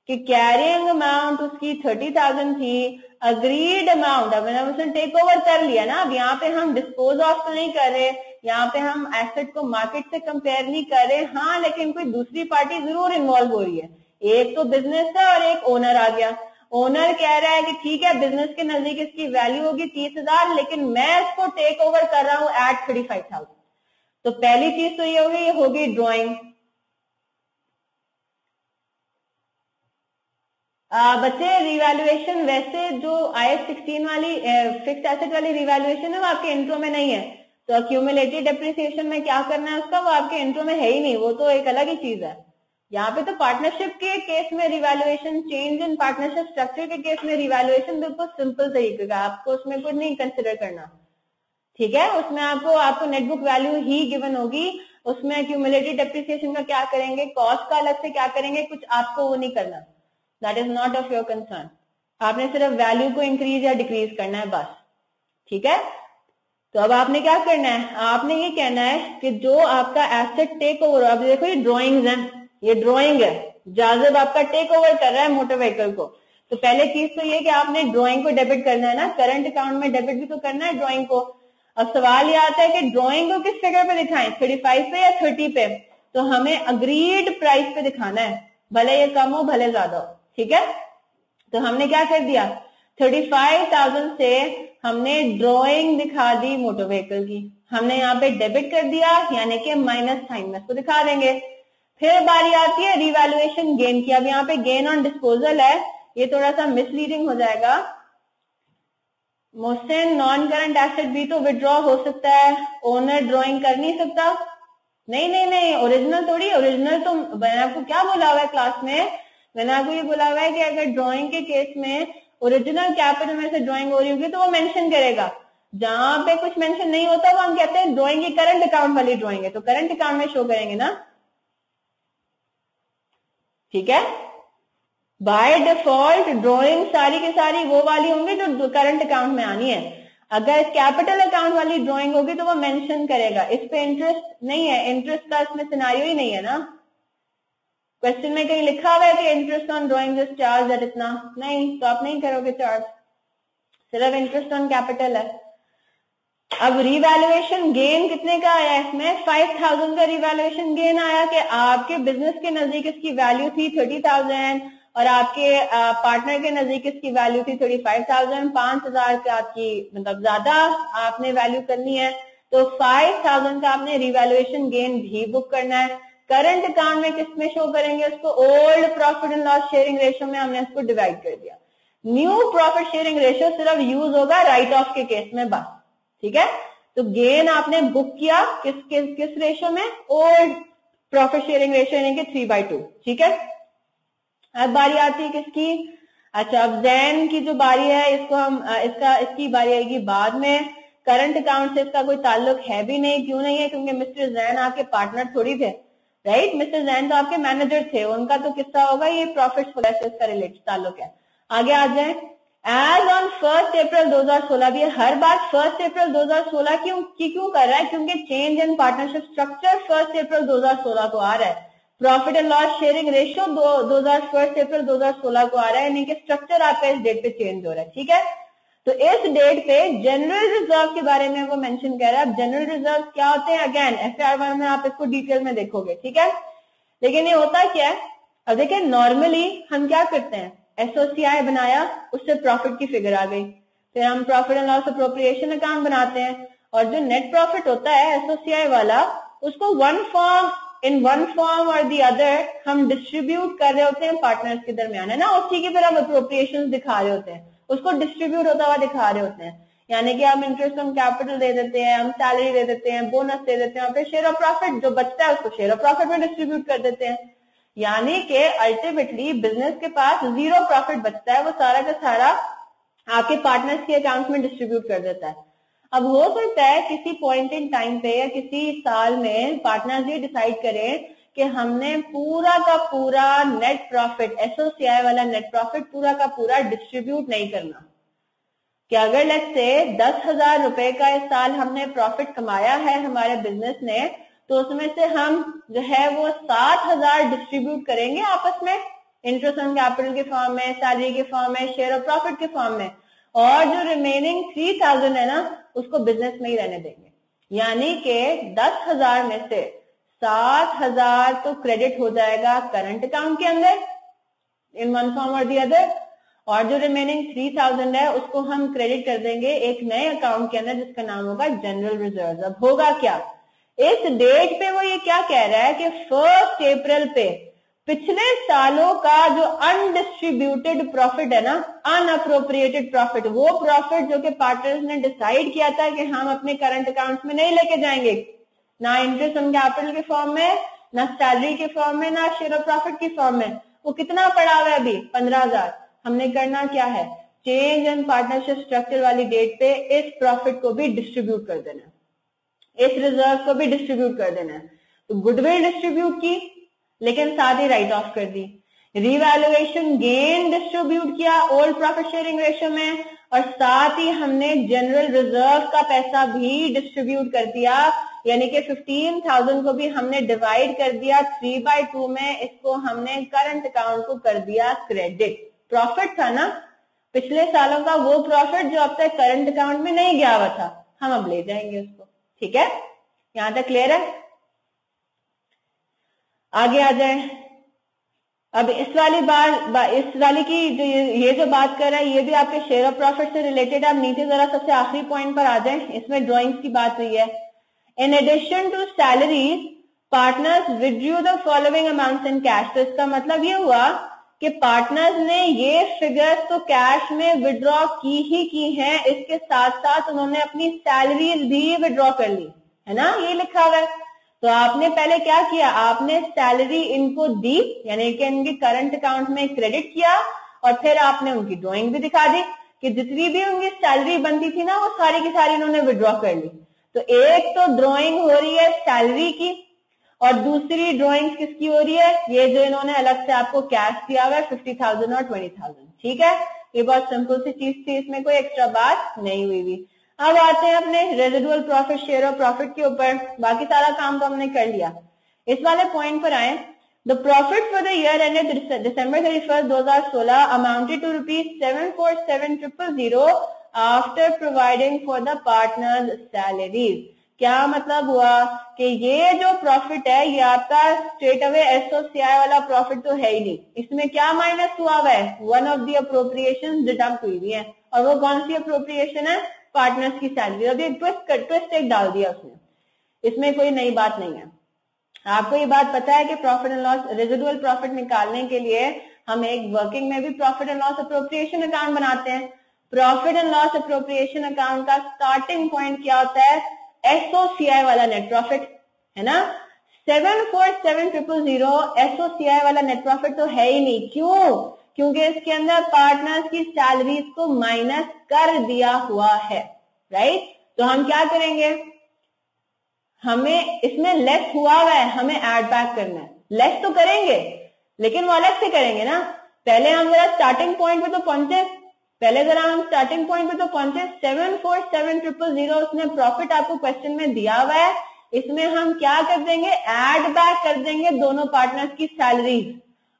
कि कैरिंग अमाउंट उसकी थर्टी थाउज़ेंड थी अग्रीड अमाउंट अब उसने टेक ओवर कर लिया ना, अब यहाँ पे हम डिस्पोज ऑफ़ तो नहीं कर रहे यहाँ पे हम एसेट को मार्केट से कंपेयर नहीं कर रहे हाँ लेकिन कोई दूसरी पार्टी ज़रूर इन्वॉल्व हो रही है। एक तो बिज़नेस है और एक ओनर आ गया। ओनर कह रहा है कि ठीक है बिज़नेस के नज़दीक इसकी वैल्यू होगी तीस हज़ार, लेकिन मैं इसको टेक ओवर कर रहा हूँ एट थर्टी फाइव थाउज़ेंड तो पहली चीज़ तो ये होगी ये होगी ड्रॉइंग बच्चे रिवैल्यूएशन वैसे जो आई एस सिक्सटीन वाली फिक्स एसेट वाली रिवैल्यूएशन है, वो आपके इंट्रो में नहीं है। तो अक्यूमुलेटेड डेप्रिसिएशन में क्या करना है उसका? वो आपके इंट्रो में है ही नहीं, वो तो एक अलग ही चीज़ है। यहाँ पे तो पार्टनरशिप के केस में revaluation change in partnership structure के केस में रिवैल्यूएशन बिल्कुल सिंपल तरीके का आपको उसमें कुछ नहीं कंसिडर करना। ठीक है? उसमें आपको आपको नेटबुक वैल्यू ही गिवन होगी। उसमें एक्यूमुलेटेड डेप्रिसिएशन का क्या करेंगे? कॉस्ट का अलग से क्या करेंगे? कुछ आपको वो नहीं करना। That is not of your concern आपने सिर्फ़ वैल्यू को इंक्रीज या डिक्रीज करना है बस। ठीक है? तो अब आपने क्या करना है? आपने ये कहना है कि जो आपका एसेट टेक ओवर अब देखो ये ड्रॉइंग्स हैं। ये ड्राइंग है। जाजिब आपका टेक ओवर कर रहा है मोटर व्हीकल को तो पहले चीज़ तो ये कि आपने ड्राइंग को डेबिट करना है ना। करंट अकाउंट में डेबिट भी तो करना है ड्राइंग को। अब सवाल ये आता है कि ड्राइंग को किस फिगर पे दिखाएँ? थर्टी फाइव पे या थर्टी पे? तो हमें अग्रीड प्राइस पे दिखाना है। भले ये कम हो, भले ज़्यादा हो। ठीक है? तो हमने क्या कर दिया? थर्टी फाइव थाउज़ेंड से हमने ड्रॉइंग दिखा दी मोटर व्हीकल की। हमने यहाँ पे डेबिट कर दिया, यानी कि माइनस साइन में दिखा देंगे। फिर बारी आती है रिवैल्यूएशन गेन की। अब यहाँ पे गेन ऑन डिस्पोजल है। ये थोड़ा सा मिसलीडिंग हो जाएगा। मोहसिन नॉन करंट एसेट भी तो विड्रॉ हो सकता है। ओनर ड्रॉइंग कर नहीं सकता। नहीं नहीं नहीं ओरिजिनल थोड़ी। ओरिजिनल तो मैंने आपको क्या बोला हुआ है क्लास में? मैंने आपको ये बोला हुआ है कि अगर ड्रॉइंग के केस में ओरिजिनल कैपिटल में से ड्रॉइंग हो रही होगी तो वो मेंशन करेगा। जहाँ पे कुछ मेंशन नहीं होता, वो हम कहते हैं ड्रॉइंग करंट अकाउंट वाली ड्रॉइंग है। तो करंट अकाउंट में शो करेंगे ना। ठीक है? बाय डिफ़ॉल्ट ड्रॉइंग सारी की सारी वो वाली होंगी जो करंट अकाउंट में आनी है। अगर कैपिटल अकाउंट वाली ड्राइंग होगी तो वो मेंशन करेगा। इस पे इंटरेस्ट नहीं है। इंटरेस्ट का इसमें सिनारियो ही नहीं है ना। क्वेश्चन में कहीं लिखा हुआ है कि interest on drawing this charge है इतना? नहीं तो आप नहीं करोगे चार्ज सिर्फ़ इंटरेस्ट ऑन कैपिटल है. अब रिवैल्यूएशन गेन कितने का आया इसमें फाइव थाउज़ेंड का रिवैल्यूएशन गेन आया कि आपके बिज़नेस के नज़दीक इसकी वैल्यू थी थर्टी थाउज़ेंड और आपके पार्टनर के नज़दीक इसकी वैल्यू थी थर्टी फाइव थाउज़ेंड पाँच हज़ार की आपकी मतलब ज़्यादा आपने वैल्यू करनी है तो फाइव थाउज़ेंड का आपने रिवैल्यूएशन गेन भी बुक करना है. करंट अकाउंट में किसमें शो करेंगे उसको? Old profit and loss sharing ratio में हमने इसको डिवाइड कर दिया। न्यू प्रॉफिट शेयरिंग रेशियो सिर्फ़ यूज़ होगा राइट ऑफ़ के केस में बस। ठीक है? तो गेन आपने बुक किया किस किस किस रेशियो में? ओल्ड प्रॉफिट शेयरिंग रेशियो यानी कि थ्री बाई टू ठीक है? अब बारी आती है किसकी? अच्छा अब जैन की जो बारी है, इसको हम, इसका, इसकी बारी आएगी बाद में। करंट अकाउंट से इसका कोई ताल्लुक है भी नहीं, क्यों नहीं है? क्योंकि मिस्टर जैन आपके पार्टनर थोड़ी थे। राइट मिस्टर जैन तो आपके मैनेजर थे, उनका तो किस्सा होगा ये प्रॉफिट से रिलेटेड ताल्लुक है। आगे आ जाए। एज ऑन फ़र्स्ट अप्रैल 2016 भी हर बार फ़र्स्ट अप्रैल 2016 क्यों, की क्यों कर रहा है? क्योंकि change in partnership structure first April 2016 को आ रहा है। Profit and loss sharing ratio दो हज़ार फ़र्स्ट अप्रैल 2016 को आ रहा है। यानी कि स्ट्रक्चर आपका इस डेट पे चेंज हो रहा है। ठीक है? तो इस डेट पे जनरल रिज़र्व के बारे में वो मेंशन कर रहा है। अब जनरल रिज़र्व क्या होते हैं? अगेन एफ़ वन में आप इसको डिटेल में देखोगे, ठीक है? लेकिन ये होता क्या है? अब देखिए नॉर्मली हम क्या करते हैं? एसओसीआई बनाया, उससे प्रॉफिट की फिगर आ गई। फिर हम profit and loss appropriation account बनाते हैं और जो नेट प्रॉफिट होता है एसओसीआई वाला, उसको one form in one form और दी अदर हम डिस्ट्रीब्यूट कर रहे होते हैं पार्टनर्स के दरमियान, है ना? उसी की फिर हम अप्रोप्रिएशन दिखा रहे होते हैं। उसको डिस्ट्रीब्यूट होता हुआ दिखा रहे होते हैं। यानी कि हम इंटरेस्ट ऑन कैपिटल दे देते हैं, हम सैलरी दे देते हैं बोनस दे देते हैं फिर शेयर ऑफ़ प्रॉफिट जो बचता है उसको शेयर ऑफ़ प्रॉफिट में डिस्ट्रीब्यूट कर देते हैं। यानी कि अल्टीमेटली बिज़नेस के पास ज़ीरो प्रॉफिट बचता है, वो सारा का सारा आपके पार्टनर्स के अकाउंट में डिस्ट्रीब्यूट कर देता है। अब हो सकता है किसी पॉइंट इन टाइम पे या किसी साल में पार्टनर्स ये डिसाइड करें कि हमने पूरा का पूरा नेट प्रॉफिट एसओसीआई वाला नेट प्रॉफिट पूरा का पूरा डिस्ट्रीब्यूट नहीं करना। कि अगर लेट से दस हज़ार रुपए का इस साल हमने प्रॉफिट कमाया है हमारे बिज़नेस ने तो उसमें से हम जो है वो सात हज़ार डिस्ट्रीब्यूट करेंगे आपस में। इंटरेस्ट ऑन कैपिटल के फॉर्म में सैलरी के फॉर्म में शेयर ऑफ़ प्रॉफिट के फॉर्म में। और जो रिमेनिंग थ्री थाउज़ेंड है ना, उसको बिज़नेस में ही रहने देंगे। यानी के दस हज़ार में से सात हज़ार तो क्रेडिट हो जाएगा करंट अकाउंट के अंदर इन वन फॉर्म और दी अदर और जो रिमेनिंग थ्री थाउज़ेंड है, उसको हम क्रेडिट कर देंगे एक नए अकाउंट के अंदर, जिसका नाम होगा जनरल रिज़र्व अब होगा क्या? इस डेट पे वो ये क्या कह रहा है कि फ़र्स्ट अप्रैल पे पिछले सालों का जो अनडिस्ट्रीब्यूटेड प्रॉफिट है ना अनअप्रोप्रिएटेड प्रॉफिट वो प्रॉफिट जो कि पार्टनर्स ने डिसाइड किया था कि हम अपने करंट अकाउंट में नहीं लेके जाएँगे। ना इंटरेस्ट ऑन कैपिटल के फॉर्म में, ना सैलरी के फॉर्म में, ना शेयर ऑफ़ प्रॉफिट के फॉर्म में। वो कितना पड़ा हुआ है अभी? पंद्रह हज़ार। हमने करना क्या है? चेंज एंड पार्टनरशिप स्ट्रक्चर वाली डेट पे इस प्रॉफिट को भी डिस्ट्रीब्यूट कर देना। इस रिज़र्व को भी डिस्ट्रीब्यूट कर देना। तो गुडविल डिस्ट्रीब्यूट की, लेकिन साथ ही राइट ऑफ़ कर दी। रिवैल्यूएशन गेन डिस्ट्रीब्यूट किया ओल्ड प्रॉफिट शेयरिंग रेशियो में, और साथ ही हमने जनरल रिज़र्व का पैसा भी डिस्ट्रीब्यूट कर दिया यानी कि फिफ्टीन थाउज़ेंड को भी हमने डिवाइड कर दिया थ्री बाई टू में इसको हमने करंट अकाउंट को कर दिया क्रेडिट प्रॉफिट था ना? पिछले सालों का वो प्रॉफिट जो अब तक करंट अकाउंट में नहीं गया हुआ था, हम अब ले जाएँगे उसको. ठीक है? यहाँ तक क्लियर है? आगे आ जाए. अब इस वाली बात इस वाली की जो ये जो बात कर रहा है, ये भी आपके शेयर ऑफ़ प्रॉफिट से रिलेटेड आप नीचे जरा सबसे आखिरी पॉइंट पर आ जाए। इसमें ड्रॉइंग्स की बात हुई है। In addition to salaries, partners withdrew the following amounts in cash. तो इसका मतलब ये हुआ कि पार्टनर्स ने ये फिगर्स तो कैश में विड्रॉ की ही की हैं इसके साथ साथ उन्होंने अपनी सैलरीज भी विड्रॉ कर ली है ना? ये लिखा हुआ है। तो आपने पहले क्या किया? आपने सैलरी इनको दी यानी कि इनके करंट अकाउंट में क्रेडिट किया और फिर आपने उनकी ड्रॉइंग भी दिखा दी कि जितनी भी उनकी सैलरी बनती थी ना वो सारी की सारी इन्होंने विड्रॉ कर ली। तो एक तो ड्रॉइंग हो रही है सैलरी की, और दूसरी ड्रॉइंग किसकी हो रही है? ये जो इन्होंने अलग से आपको कैश दिया हुआ है फिफ्टी थाउज़ेंड और ट्वेंटी थाउज़ेंड ठीक है? ये बहुत सिंपल सी चीज़ थी, इसमें कोई एक्स्ट्रा बात नहीं हुई हुई अब आते हैं अपने रेजिडुअल प्रॉफिट शेयर और प्रॉफिट के ऊपर। बाकी सारा काम तो हमने कर लिया। इस वाले पॉइंट पर आए। The profit for the year ended December thirty first दो हज़ार सोलह amounted to rupees seven four seven triple zero after providing for the partner salaries क्या मतलब हुआ कि ये जो प्रॉफिट है, ये आपका स्ट्रेट अवे एसओसीआई वाला प्रॉफिट तो है ही नहीं। इसमें क्या माइनस हुआ हुआ है? One of the appropriation deduct हुई हुई है। और वो कौन सी अप्रोप्रिएशन है? पार्टनर्स की सैलरी अभी ट्विस्ट ट्विस्ट एक डाल दिया उसने। इसमें कोई नई बात नहीं है। आपको ये बात पता है कि profit and loss residual profit निकालने के लिए हम एक वर्किंग में भी profit and loss appropriation account बनाते हैं। Profit and loss appropriation account का स्टार्टिंग पॉइंट क्या होता है? एसओसीआई वाला नेट प्रॉफिट है ना? Seven four seven triple zero SOCI वाला नेट प्रॉफिट तो है ही नहीं। क्यों? क्योंकि इसके अंदर पार्टनर्स की सैलरीज को माइनस कर दिया हुआ है राइट तो हम क्या करेंगे? हमें इसमें लेस हुआ हुआ है, हमें एड बैक करना है। लेस तो करेंगे, लेकिन वो अलग से करेंगे ना। पहले हम जरा स्टार्टिंग पॉइंट पे तो पहुँचे। पहले जरा हम स्टार्टिंग पॉइंट पे तो पहुँचे seven four seven triple zero उसने प्रॉफिट आपको क्वेश्चन में दिया हुआ है। इसमें हम क्या कर देंगे? एड बैक कर देंगे दोनों पार्टनर्स की सैलरीज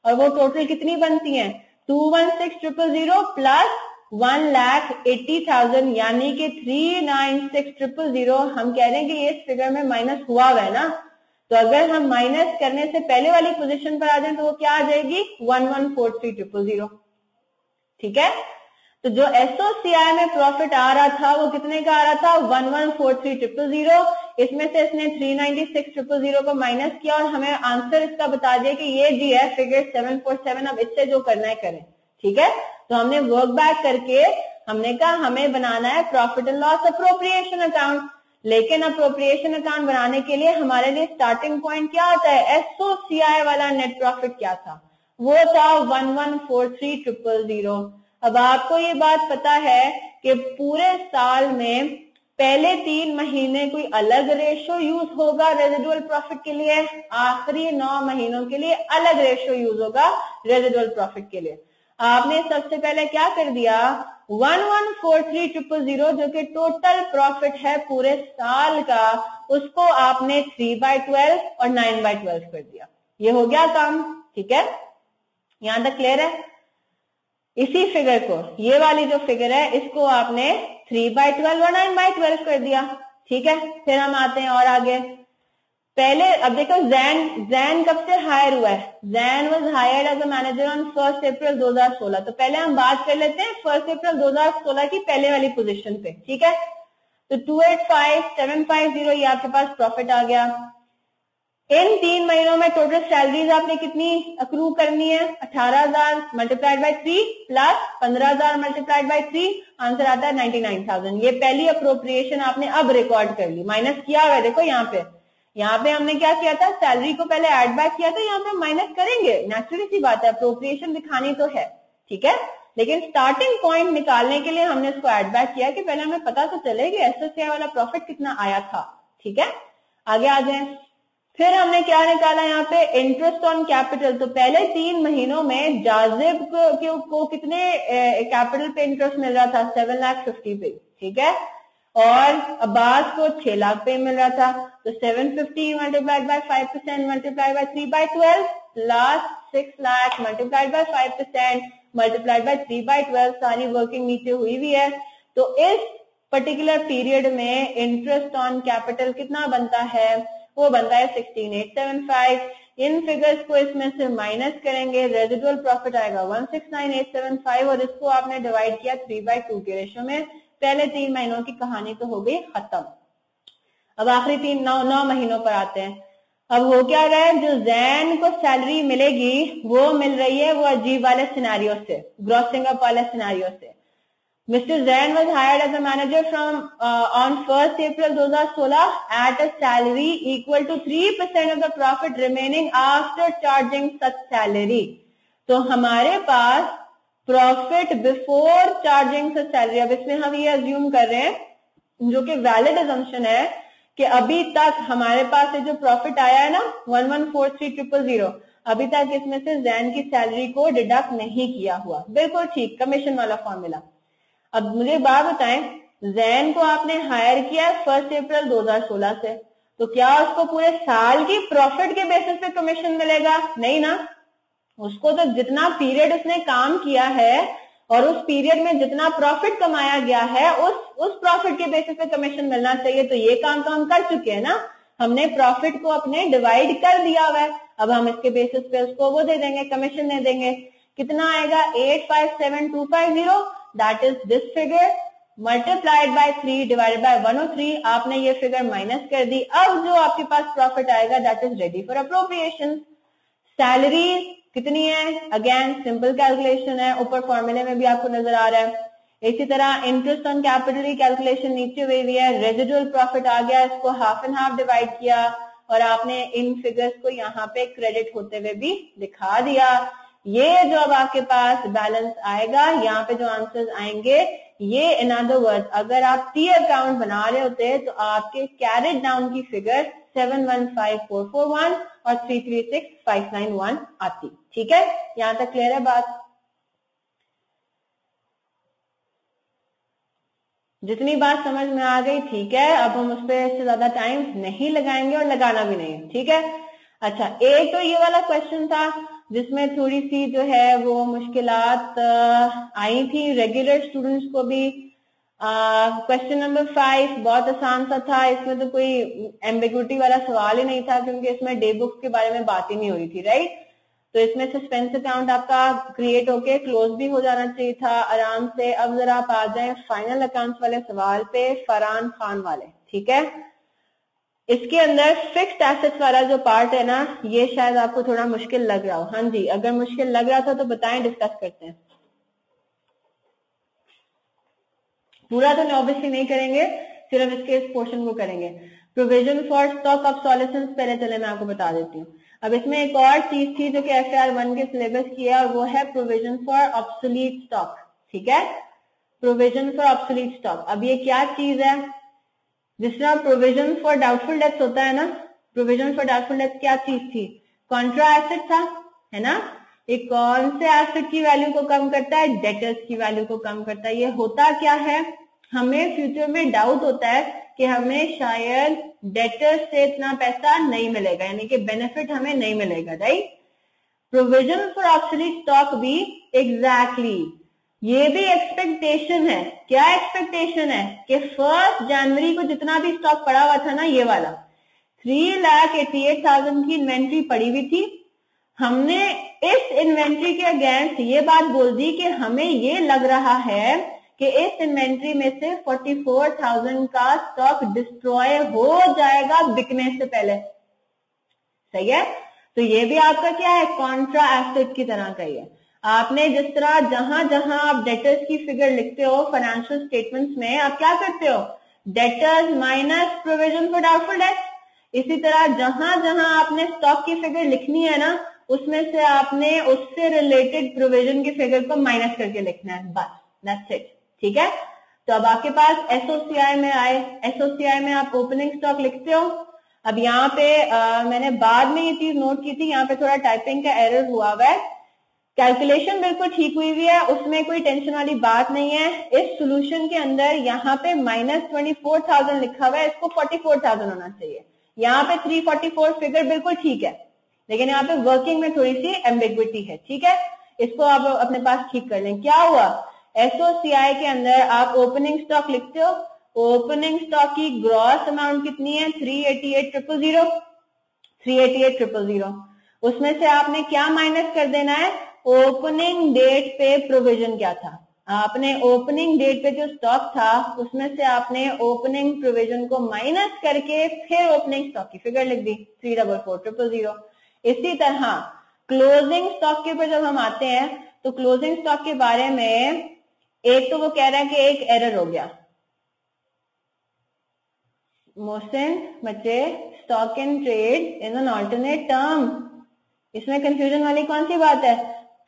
और वो टोटल कितनी बनती है? Two one six triple zero plus one lakh eighty thousand यानी कि three nine six triple zero हम कह रहे हैं कि इस फिगर में माइनस हुआ हुआ है ना? तो अगर हम माइनस करने से पहले वाली पोजीशन पर आ जाए तो वो क्या आ जाएगी? One one four three triple zero ठीक है? तो जो एसओसीआई में प्रॉफिट आ रहा था, वो कितने का आ रहा था? One one four three triple zero इसमें से इसने three ninety six triple zero को माइनस किया और हमें आंसर इसका बता दिया कि ये जी है फिगर सेवन फोर सेवन अब इससे जो करना है, करें। ठीक है? तो हमने वर्क बैक करके हमने कहा, हमें बनाना है profit and loss appropriation account लेकिन अप्रोप्रिएशन अकाउंट बनाने के लिए हमारे लिए स्टार्टिंग पॉइंट क्या होता है? एसओसीआई वाला नेट प्रॉफिट क्या था? वो था one one four three triple zero अब आपको ये बात पता है कि पूरे साल में पहले तीन महीने कोई अलग रेशो यूज़ होगा रेजिडुअल प्रॉफिट के लिए, आखिरी नौ महीनों के लिए अलग रेशो यूज़ होगा रेजिडुअल प्रॉफिट के लिए। आपने सबसे पहले क्या कर दिया? One one four three triple zero जो कि टोटल प्रॉफिट है पूरे साल का, उसको आपने थ्री बाय ट्वेल्व और नाइन बाय ट्वेल्व कर दिया। ये हो गया काम, ठीक है? यहाँ तक क्लियर है? इसी फिगर को, ये वाली जो फिगर है, इसको आपने थ्री बाय ट्वेल्व और नाइन बाई ट्वेल्व कर दिया। ठीक है? फिर हम आते हैं और आगे। पहले, अब देखो जैन जैन कब से हायर हुआ है? Jain was hire as a manager on first April 2016 तो पहले हम बात कर लेते हैं फ़र्स्ट अप्रैल 2016 की पहले वाली पोजीशन पे। ठीक है? तो two eight five seven five zero ये आपके पास प्रॉफिट आ गया। इन तीन महीनों में टोटल सैलरीज आपने कितनी अक्रू करनी है? अठारह हज़ार मल्टीप्लाइड बाई थ्री प्लस पंद्रह हज़ार मल्टीप्लाइड बाई थ्री आंसर आता है नाइनटी नाइन थाउज़ेंड ये पहली अप्रोप्रिएशन आपने अब रिकॉर्ड कर ली. माइनस किया हुआ है, देखो यहाँ पे. यहाँ पे हमने क्या किया था? सैलरी को पहले एड बैक किया था, यहाँ पे माइनस करेंगे. नेचुरली सी बात है अप्रोप्रिएशन दिखानी तो है, ठीक है? लेकिन स्टार्टिंग पॉइंट निकालने के लिए हमने इसको एड बैक किया कि पहले हमें पता तो चले कि एस वाला प्रॉफिट कितना आया था, ठीक है? आगे आ जाए. फिर हमने क्या निकाला यहाँ पे? इंटरेस्ट ऑन कैपिटल तो पहले तीन महीनों में जाजिब को, को कितने कैपिटल पे इंटरेस्ट मिल रहा था? सेवन लाख फिफ्टी पे ठीक है? और अब्बास को छह लाख पे मिल रहा था। तो seven fifty multiplied by five percent multiplied by three by twelve last six lakh multiplied by five percent multiplied by three by twelve सारी वर्किंग नीचे हुई हुई है। तो इस पर्टिकुलर पीरियड में इंटरेस्ट ऑन कैपिटल कितना बनता है? वो बनता है सिक्सटीन एट सेवन फाइव इन फिगर्स को इसमें से माइनस करेंगे रेजिडुअल प्रॉफिट आएगा one six nine eight seven five और इसको आपने डिवाइड किया थ्री बाई टू के रेशो में। पहले तीन महीनों की कहानी तो हो गई खत्म। अब आखिरी तीन, नौ नौ महीनों पर आते हैं। अब हो क्या रहा है? जो जैन को सैलरी मिलेगी, वो मिल रही है वो अजीब वाले सिनारियों से ग्रॉसिंग अप वाले सिनारियों से। Mister Jain was hired as a manager from on first April 2016 at a salary equal to three percent of the profit remaining after charging such salary तो हमारे पास profit before charging such salary अब इसमें हम ये अज्यूम कर रहे हैं, जो कि वैलिड एजम्पन है, कि अभी तक हमारे पास ये जो प्रॉफिट आया है ना one one four three triple zero अभी तक इसमें से जैन की सैलरी को डिडक्ट नहीं किया हुआ। बिल्कुल ठीक कमीशन वाला फॉर्मूला अब मुझे बात बताएँ, जैन को आपने हायर किया फ़र्स्ट अप्रैल 2016 से। तो क्या उसको पूरे साल की प्रॉफिट के बेसिस पे कमीशन मिलेगा? नहीं ना। उसको तो जितना पीरियड उसने काम किया है और उस पीरियड में जितना प्रॉफिट कमाया गया है, उस उस प्रॉफिट के बेसिस पे कमीशन मिलना चाहिए। तो ये काम तो हम कर चुके हैं ना। हमने प्रॉफिट को अपने डिवाइड कर दिया हुआ है। अब हम इसके बेसिस पे उसको वो दे देंगे कमीशन दे देंगे। कितना आएगा? Eight five seven two five zero that is this figure multiplied by three divided by one O three आपने ये फिगर माइनस कर दी। अब जो आपके पास प्रॉफिट आएगा that is ready for appropriation salary कितनी है? अगेन सिंपल कैलकुलेशन है। ऊपर फॉर्मूले में भी आपको नज़र आ रहा है। इसी तरह इंटरेस्ट ऑन कैपिटल की कैलकुलेशन नीचे हुई हुई है। रेजिडुअल प्रॉफिट आ गया, इसको हाफ़ एंड हाफ़ डिवाइड किया। और आपने इन फिगर्स को यहाँ पे क्रेडिट होते हुए भी दिखा दिया। ये जो अब आपके पास बैलेंस आएगा, यहाँ पे जो आंसर्स आएँगे, ये इन अदर वर्ड अगर आप टी अकाउंट बना रहे होते तो आपके कैरेट डाउन की figure seven one five four four one और three three six five nine one आती। ठीक है? यहाँ तक क्लियर है बात? जितनी बात समझ में आ गई, ठीक है? अब हम उस पर ज़्यादा टाइम नहीं लगाएँगे और लगाना भी नहीं ठीक है? अच्छा एक तो ये वाला क्वेश्चन था जिसमें थोड़ी सी जो है वो मुश्किल आई थी। रेगुलर स्टूडेंट्स को भी क्वेश्चन नंबर फाइव बहुत आसान सा था। इसमें तो कोई एम्बिग्यूटी वाला सवाल ही नहीं था क्योंकि इसमें डे बुक्स के बारे में बात ही नहीं हो रही थी राइट तो इसमें सस्पेंस अकाउंट आपका क्रिएट होके क्लोज भी हो जाना चाहिए था आराम से। अब जरा आप आ जाए फाइनल अकाउंट वाले सवाल पे, फरहान खान वाले, ठीक है? इसके अंदर फिक्स्ड एसेट्स वाला जो पार्ट है ना, ये शायद आपको थोड़ा मुश्किल लग रहा हो। हाँ जी, अगर मुश्किल लग रहा था तो बताएँ डिस्कस करते हैं। पूरा तो ऑब्वियसली नहीं करेंगे, सिर्फ़ इसके इस पोर्शन को करेंगे। Provision for stock of solution पहले चले मैं आपको बता देती हूँ। अब इसमें एक और चीज़ थी जो कि एफ़ आर वन के सिलेबस की है, और वो है प्रोविज़न फॉर ऑप्सोलीट स्टॉक ठीक है? प्रोविज़न फॉर ऑप्सोलीट स्टॉक अब ये क्या चीज़ है? जिस तरह प्रोविज़न फॉर डाउटफुल डेथ होता है ना? प्रोविज़न फॉर डाउटफुल डेथ क्या चीज़ थी? कॉन्ट्रा एसेट था है ना? ये कौन से एसेट की वैल्यू को कम करता है? डेटर्स की वैल्यू को कम करता है। ये होता क्या है? हमें फ्यूचर में डाउट होता है कि हमें शायद डेटर्स से इतना पैसा नहीं मिलेगा यानी कि बेनिफिट हमें नहीं मिलेगा right provision for optionally stock भी एग्जैक्टली exactly, ये भी एक्सपेक्टेशन है। क्या एक्सपेक्टेशन है कि फ़र्स्ट जनवरी को जितना भी स्टॉक पड़ा हुआ था ना ये वाला। Three lakh eighty eight thousand की इन्वेंट्री पड़ी हुई थी। हमने इस इन्वेंट्री के अगेंस्ट ये बात बोल दी कि हमें ये लग रहा है कि इस इन्वेंट्री में से 44,000 का स्टॉक डिस्ट्रॉय हो जाएगा बिकने से पहले। सही है? तो ये भी आपका क्या है? कॉन्ट्रा एसेट की तरह का ही है। आपने जिस तरह जहाँ जहाँ आप डेटर्स की फिगर लिखते हो फाइनेंशियल स्टेटमेंट्स में आप क्या करते हो? Debtors minus provision for doubtful debt इसी तरह जहाँ जहाँ आपने स्टॉक की फिगर लिखनी है ना उसमें से आपने उससे रिलेटेड प्रोविज़न की फिगर को माइनस करके लिखना है बस दैट्स इट ठीक है? तो अब आपके पास एसओसीआई में आए एसओसीआई में आप ओपनिंग स्टॉक लिखते हो। अब यहाँ पे आ, मैंने बाद में ये चीज़ नोट की थी यहाँ पे थोड़ा टाइपिंग का एरर हुआ हुआ है। कैलकुलेशन बिल्कुल ठीक हुई हुई है, उसमें कोई टेंशन वाली बात नहीं है। इस सोल्यूशन के अंदर यहाँ पे माइनस ट्वेंटी फोर थाउज़ेंड लिखा हुआ है, इसको फोर्टी फोर थाउज़ेंड होना चाहिए। यहाँ पे थ्री फोर्टी फोर फिगर बिल्कुल ठीक है, लेकिन यहाँ पे वर्किंग में थोड़ी सी एम्बिग्विटी है, ठीक है? इसको आप अपने पास ठीक कर लें। क्या हुआ? एसओसीआई के अंदर आप ओपनिंग स्टॉक लिखते हो। ओपनिंग स्टॉक की ग्रॉस अमाउंट कितनी है? Three eighty eight triple zero three eighty eight triple zero उसमें से आपने क्या माइनस कर देना है? ओपनिंग डेट पे प्रोविज़न क्या था? आपने ओपनिंग डेट पे जो स्टॉक था, उसमें से आपने ओपनिंग प्रोविज़न को माइनस करके फिर ओपनिंग स्टॉक की फिगर लिख दी। Three double four triple zero इसी तरह क्लोजिंग स्टॉक के ऊपर जब हम आते हैं तो क्लोजिंग स्टॉक के बारे में एक तो वो कह रहा है कि एक एरर हो गया। मोहसिन बच्चे stock in trade in an alternate term इसमें कंफ्यूजन वाली कौन सी बात है?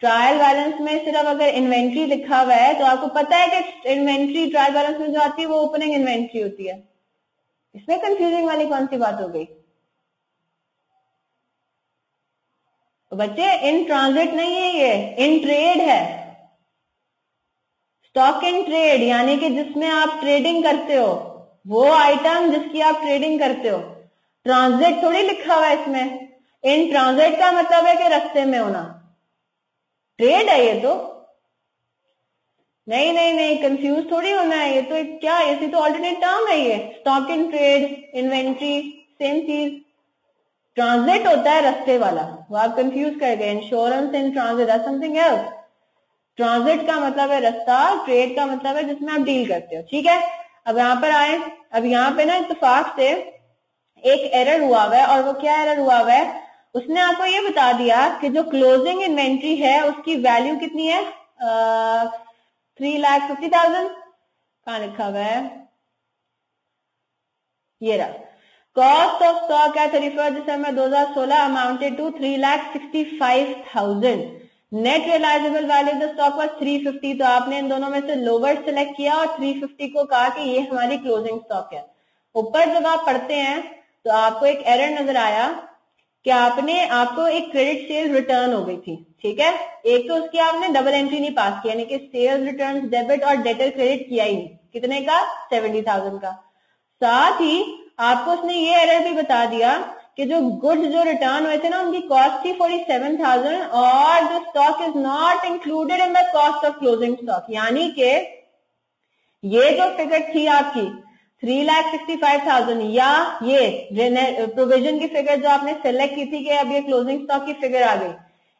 ट्रायल बैलेंस में सिर्फ़ अगर इन्वेंट्री लिखा हुआ है तो आपको पता है कि इन्वेंट्री ट्रायल बैलेंस में जो आती है, वो ओपनिंग इन्वेंट्री होती है। इसमें कंफ्यूजिंग वाली कौन सी बात हो गई? तो बच्चे इन ट्रांजिट नहीं है ये इन ट्रेड है। स्टॉक इन ट्रेड यानी कि जिसमें आप ट्रेडिंग करते हो, वो आइटम जिसकी आप ट्रेडिंग करते हो। ट्रांजिट थोड़ी लिखा हुआ है इसमें। इन ट्रांजिट का मतलब है कि रस्ते में होना। ट्रेड है ये तो। नहीं नहीं नहीं कंफ्यूज थोड़ी होना है ये तो। क्या, ऐसी तो ऑल्टरनेट टर्म है ये। Stock in trade inventory same cheese. Transit होता है रस्ते वाला। वो आप कंफ्यूज कर गए। Insurance in transit something else transit का मतलब है रास्ता ट्रेड का मतलब है जिसमें आप डील करते हो। ठीक है? अब यहाँ पर आए। अब यहाँ पे ना इतफाक से एक एरर हुआ हुआ है और वो क्या एरर हुआ हुआ है? उसने आपको ये बता दिया कि जो क्लोजिंग इन्वेंट्री है, उसकी वैल्यू कितनी है? थ्री लाख फिफ्टी थाउज़ेंड कहा लिखा हुआ है? ये रहा। Cost of stock at thirty December 2016 amounted to three lakh sixty five thousand net realisable value the stock was 350 तो आपने इन दोनों में से लोअर सेलेक्ट किया और 350 को कहा कि ये हमारी क्लोजिंग स्टॉक है। ऊपर जब आप पढ़ते हैं तो आपको एक एरर नज़र आया कि आपने, आपको एक क्रेडिट सेल्स रिटर्न हो गई थी, ठीक है? एक तो उसकी आपने डबल एंट्री नहीं पास किया, यानी कि सेल्स रिटर्न डेबिट और डेटर क्रेडिट किया ही नहीं। कितने का? सेवेंटी थाउज़ेंड का। साथ ही आपको उसने ये एरर भी बता दिया कि जो गुड्स जो रिटर्न हुए थे ना, उनकी कॉस्ट थी फोर्टी सेवन थाउज़ेंड और the stock is not included in the cost of closing stock यानी कि ये जो फिगर थी आपकी three lakh sixty five thousand या ये प्रोविज़न की फिगर जो आपने सेलेक्ट की थी कि अब ये क्लोजिंग स्टॉक की फिगर आ गई,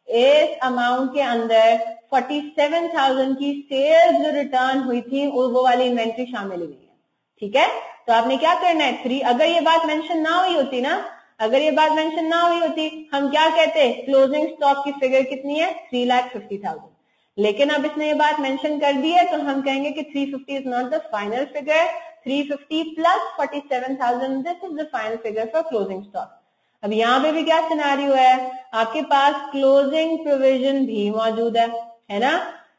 इस अमाउंट के अंदर फोर्टी सेवन थाउज़ेंड की सेल्स जो रिटर्न हुई थी, वो वाली इन्वेंट्री शामिल हुई है। ठीक है? तो आपने क्या करना है? थ्री अगर ये बात मेंशन ना हुई होती ना, अगर ये बात मेंशन ना हुई होती, हम क्या कहते क्लोजिंग स्टॉक की फिगर कितनी है? Three lakh fifty thousand. लेकिन अब इसने ये बात मेंशन कर दी है तो हम कहेंगे कि 350 is not the final figure 350 plus 47,000 this is the final figure for closing stock अब यहाँ पे भी क्या सिनारियो है? आपके पास क्लोजिंग प्रोविज़न भी मौजूद है है ना?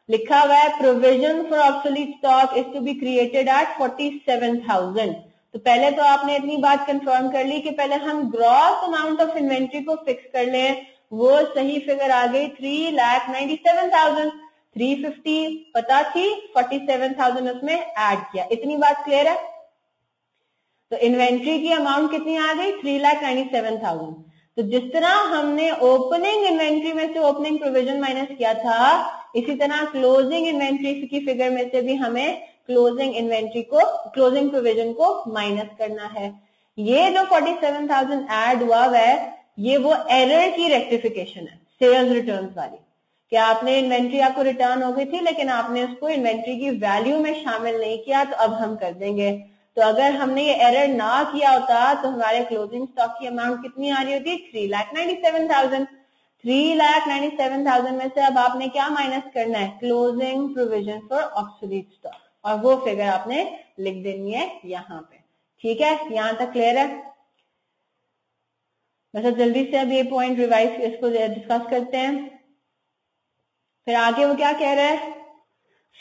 लिखा हुआ है provision for obsolete stock is to be created at 47,000 तो पहले तो आपने इतनी बात कंफर्म कर ली कि पहले हम ग्रॉस अमाउंट ऑफ़ इन्वेंट्री को फिक्स कर लें। वो सही फिगर आ गई three lakh ninety seven thousand three fifty पता थी? फोर्टी सेवन थाउज़ेंड उसमें ऐड किया। इतनी बात क्लियर है? तो इन्वेंट्री की अमाउंट कितनी आ गई? Three lakh ninety seven thousand. तो जिस तरह हमने ओपनिंग इन्वेंट्री में से ओपनिंग प्रोविज़न माइनस किया था इसी तरह क्लोजिंग इन्वेंट्री की फिगर में से भी हमें क्लोजिंग इन्वेंट्री को क्लोजिंग प्रोविज़न को माइनस करना है। ये जो 47,000 ऐड हुआ है ये वो एरर की रेक्टिफिकेशन है सेल्स रिटर्न वाली। कि आपने इन्वेंट्री आपको रिटर्न हो गई थी, लेकिन आपने उसको इन्वेंट्री की वैल्यू में शामिल नहीं किया तो अब हम कर देंगे। तो अगर हमने ये एरर ना किया होता तो हमारे क्लोजिंग स्टॉक की अमाउंट कितनी आ रही होती? Three lakh ninety seven thousand three lakh ninety seven thousand में से अब आपने क्या माइनस करना है? Closing provision for obsolete stock और वो फिगर आपने लिख देनी है यहाँ पे। ठीक है? यहाँ तक क्लियर है? वैसे जल्दी से अब ये पॉइंट रिवाइज इसको डिस्कस करते हैं। फिर आगे वो क्या कह रहा है?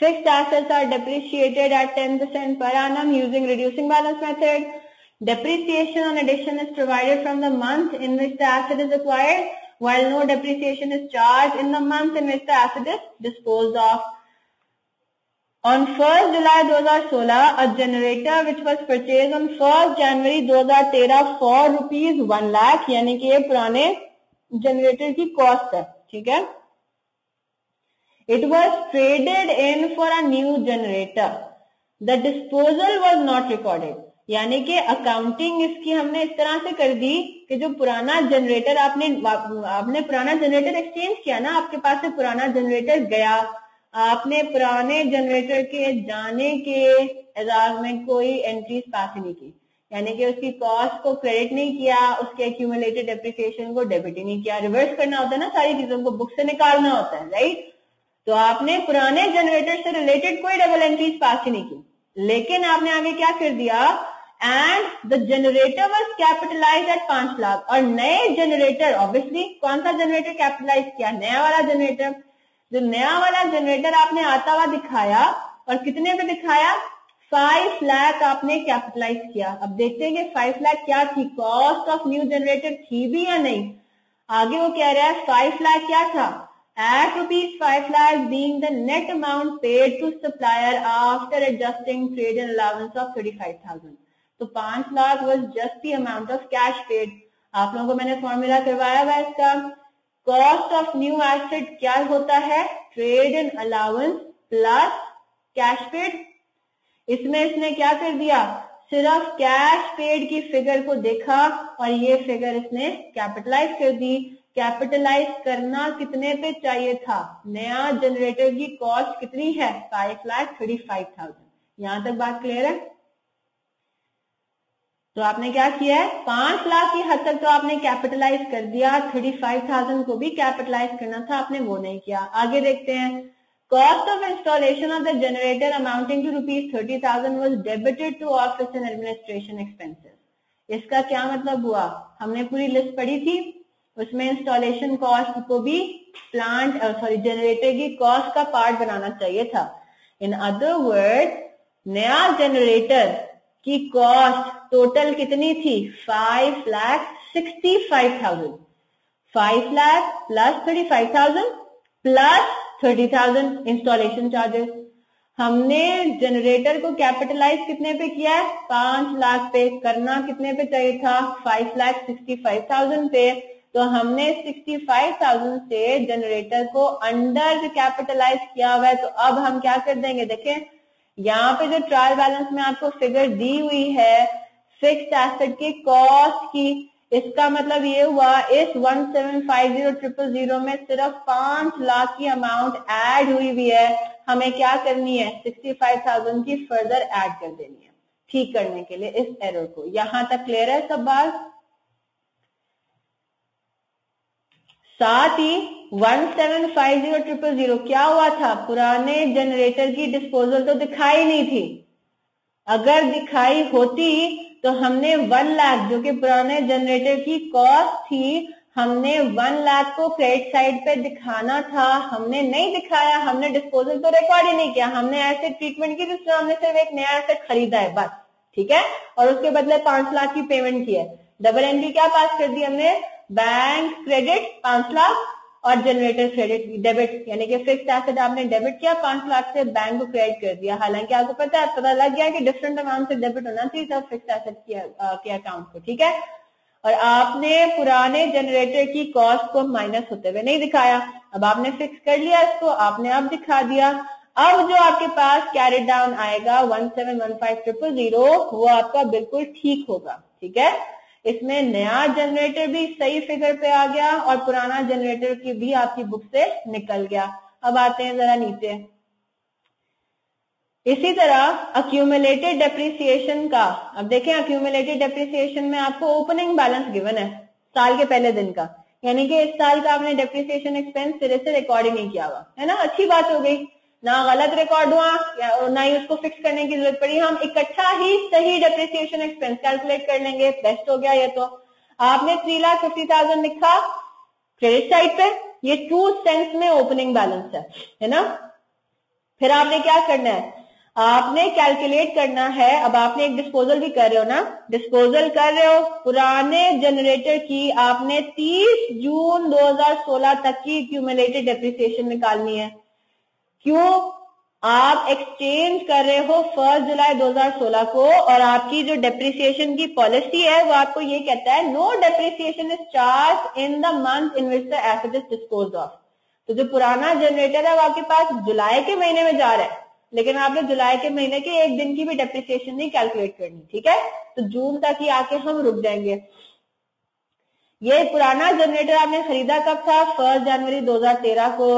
Fix assets are depreciated at ten percent per annum using reducing balance method depreciation on addition is provided from the month in which the asset is acquired well no depreciation is charge in the month in which the asset is dispose of On 1st July 2016, a generator which was purchased on 1st January 2013 for rupees one lakh, यानी कि ये पुराने generator की cost है, ठीक है? It was traded in for a new generator the disposal was not recorded यानी कि अकाउंटिंग इसकी हमने इस तरह से कर दी कि जो पुराना जनरेटर आपने आपने पुराना जनरेटर एक्सचेंज किया ना, आपके पास से पुराना जनरेटर गया। आपने पुराने जनरेटर के जाने के एजाज में कोई एंट्रीज पास नहीं की। यानी कि उसकी कॉस्ट को क्रेडिट नहीं किया, उसके एक्यूमुलेटेड डेप्रिसिएशन को डेबिट ही नहीं किया। रिवर्स करना होता है ना, सारी चीज़ों को बुक से निकालना होता है राइट तो आपने पुराने जनरेटर से रिलेटेड कोई डबल एंट्रीज पास ही नहीं की। लेकिन आपने आगे क्या कर दिया? And the generator was capitalise at पाँच लाख। और नए जनरेटर ऑब्वियसली कौन सा जनरेटर कैपिटलाइज किया? नया वाला जनरेटर जो नया वाला जनरेटर आपने आता हुआ दिखाया, और कितने पे दिखाया? फाइव लाख आपने कैपिटलाइज किया। अब देखते हैं कि फाइव लाख क्या थी? कॉस्ट ऑफ़ न्यू जनरेटर थी भी या नहीं? आगे वो कह रहा है फाइव लाख क्या था? At rupees five lakh being the net amount paid to supplier after adjusting trade and allowance of thirty तो पाँच lakh was just the amount of cash paid आप लोगों को मैंने फॉर्मूला करवाया हुआ इसका। कॉस्ट ऑफ़ न्यू एसेट क्या होता है? Trade and allowance plus cash paid इसमें इसने क्या कर दिया? सिर्फ़ कैश पेड की फिगर को देखा और ये फिगर इसने कैपिटलाइज कर दी। कैपिटलाइज करना कितने पे चाहिए था? नया जनरेटर की कॉस्ट कितनी है? Five lakh thirty five thousand यहाँ तक बात क्लियर है? तो आपने क्या किया है? पाँच लाख की हद तक तो आपने कैपिटलाइज कर दिया। थर्टी फाइव थाउज़ेंड को भी कैपिटलाइज करना था। आपने वो नहीं किया। आगे देखते हैं। Cost of installation of the generator amounting to rupees 30,000 was debited to office and administration expenses. इसका क्या मतलब हुआ? हमने पूरी लिस्ट पढ़ी थी। उसमें इंस्टॉलेशन कॉस्ट को भी प्लांट सॉरी जनरेटर की कॉस्ट का पार्ट बनाना चाहिए था. इन अदर वर्ड नया जनरेटर की कॉस्ट टोटल कितनी थी? Five lakh sixty five thousand five lakh plus thirty five thousand plus thirty thousand installation charges हमने जनरेटर को कैपिटलाइज कितने पे किया है? पाँच लाख पे. करना कितने पे चाहिए था? Five lakh sixty five thousand पे. तो हमने सिक्सटी फाइव थाउज़ेंड से जनरेटर को अंडर कैपिटलाइज किया हुआ है। तो अब हम क्या कर देंगे? देखें, यहाँ पे जो ट्रायल बैलेंस में आपको फिगर दी हुई है फिक्स एसेट की कॉस्ट की, इसका मतलब ये हुआ, इस one seven five zero triple zero में सिर्फ़ पाँच लाख की अमाउंट ऐड हुई हुई है। हमें क्या करनी है? सिक्सटी फाइव थाउज़ेंड की फर्दर ऐड कर देनी है, ठीक करने के लिए इस एरर को। यहाँ तक क्लियर है सब बात? साथ ही one seven five zero triple zero क्या हुआ था? पुराने जनरेटर की डिस्पोजल तो दिखाई नहीं थी। अगर दिखाई होती तो हमने वन लाख जो कि पुराने जनरेटर की कॉस्ट थी, हमने वन लाख को क्रेडिट साइड पे दिखाना था। हमने नहीं दिखाया, हमने डिस्पोजल तो रिकॉर्ड ही नहीं किया। हमने ऐसे ट्रीटमेंट की जिसमें हमने सिर्फ़ एक नया एसेट खरीदा है, बस। ठीक है? और उसके बदले पाँच लाख की पेमेंट की है। डबल एंट्री क्या पास कर दी हमने? बैंक क्रेडिट पाँच लाख और जनरेटर क्रेडिट डेबिट यानी कि फिक्स एसेट आपने डेबिट किया पाँच लाख से बैंक को क्रेडिट कर दिया। हालाँकि आपको पता है, पता लग गया कि डिफरेंट अमाउंट से डेबिट होना चाहिए सब फिक्स एसेट के अकाउंट को ठीक है? और आपने पुराने जनरेटर की कॉस्ट को माइनस होते हुए नहीं दिखाया। अब आपने फिक्स कर लिया इसको, आपने अब दिखा दिया। अब जो आपके पास कैरेट डाउन आएगा one seven one five triple zero वो आपका बिल्कुल ठीक होगा, ठीक है? इसमें नया जनरेटर भी सही फिगर पे आ गया और पुराना जनरेटर की भी आपकी बुक से निकल गया। अब आते हैं जरा नीचे। इसी तरह अक्यूमुलेटेड डेप्रिसिएशन का, अब देखें अक्यूमुलेटेड डेप्रिसिएशन में आपको ओपनिंग बैलेंस गिवन है, साल के पहले दिन का। यानी कि इस साल का आपने डेप्रिसिएशन एक्सपेंस सिरे से रिकॉर्डिंग नहीं किया हुआ। है ना? अच्छी बात हो गई। ना गलत रिकॉर्ड हुआ, या ना ही उसको फिक्स करने की ज़रूरत पड़ी। हम इकट्ठा ही सही डेप्रिसिएशन एक्सपेंस कैलकुलेट कर लेंगे। बेस्ट हो गया ये तो। आपने थ्री लाख फिफ्टी थाउज़ेंड लिखा क्रेडिट साइड पे। ये टू सेंस में ओपनिंग बैलेंस है है ना? फिर आपने क्या करना है? आपने कैलकुलेट करना है। अब आपने एक डिस्पोजल भी कर रहे हो ना? डिस्पोजल कर रहे हो। पुराने जनरेटर की आपने 30 जून 2016 तक की क्यूमुलेटेड डेप्रिसिएशन निकालनी है। क्यों आप एक्सचेंज कर रहे हो फ़र्स्ट जुलाई 2016 को और आपकी जो डेप्रिसिएशन की पॉलिसी है, वो आपको ये कहता है no depreciation is charge in the month in which the asset is dispose of तो जो पुराना जनरेटर है, वो आपके पास जुलाई के महीने में जा रहा है, लेकिन आपने जुलाई के महीने के एक दिन की भी डेप्रिसिएशन नहीं कैलकुलेट करनी, ठीक है? तो जून तक ही आके हम रुक जाएँगे। ये पुराना जनरेटर आपने खरीदा कब था? फ़र्स्ट जनवरी 2013 को।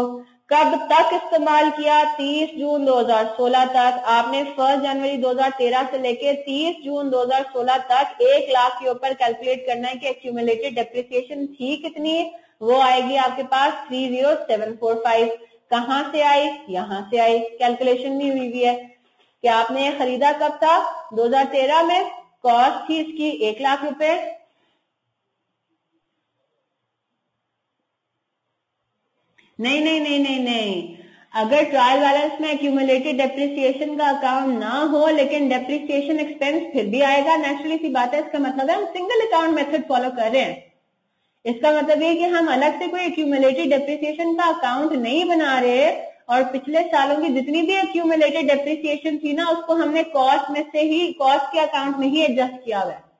कब तक इस्तेमाल किया? 30 जून 2016 तक। आपने फ़र्स्ट जनवरी 2013 से लेके 30 जून 2016 तक एक लाख के ऊपर कैलकुलेट करना है कि एक्यूमुलेटेड डेप्रिसिएशन थी कितनी? वो आएगी आपके पास 30745 कहाँ से आई? यहाँ से आई। कैलकुलेशन भी हुई हुई है। कि आपने खरीदा कब था? 2013 में। कॉस्ट थी इसकी एक लाख रुपए। नहीं नहीं नहीं नहीं नहीं। अगर ट्रायल बैलेंस में एक्यूमुलेटेड डेप्रिसिएशन का अकाउंट ना हो, लेकिन डेप्रिसिएशन एक्सपेंस फिर भी आएगा नेचुरली सी बात है, इसका मतलब है हम सिंगल अकाउंट मेथड फॉलो कर रहे हैं। इसका मतलब ये कि हम अलग से कोई एक्यूमुलेटेड डेप्रिसिएशन का अकाउंट नहीं बना रहे, और पिछले सालों की जितनी भी एक्यूमुलेटेड डेप्रिसिएशन थी ना, उसको हमने कॉस्ट में से ही कॉस्ट के अकाउंट में ही एडजस्ट किया हुआ है।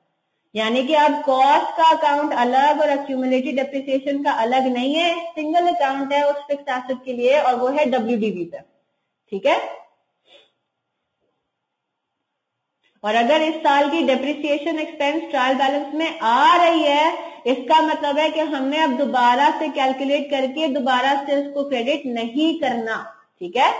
यानी कि अब कॉस्ट का अकाउंट अलग और एक्यूमुलेटेड डेप्रिसिएशन का अलग नहीं है सिंगल अकाउंट है उस फिक्स एसेट के लिए और वो है डब्ल्यू डीबी पे। ठीक है? और अगर इस साल की डेप्रिसिएशन एक्सपेंस ट्रायल बैलेंस में आ रही है, इसका मतलब है कि हमने अब दोबारा से कैलकुलेट करके दोबारा से उसको क्रेडिट नहीं करना। ठीक है?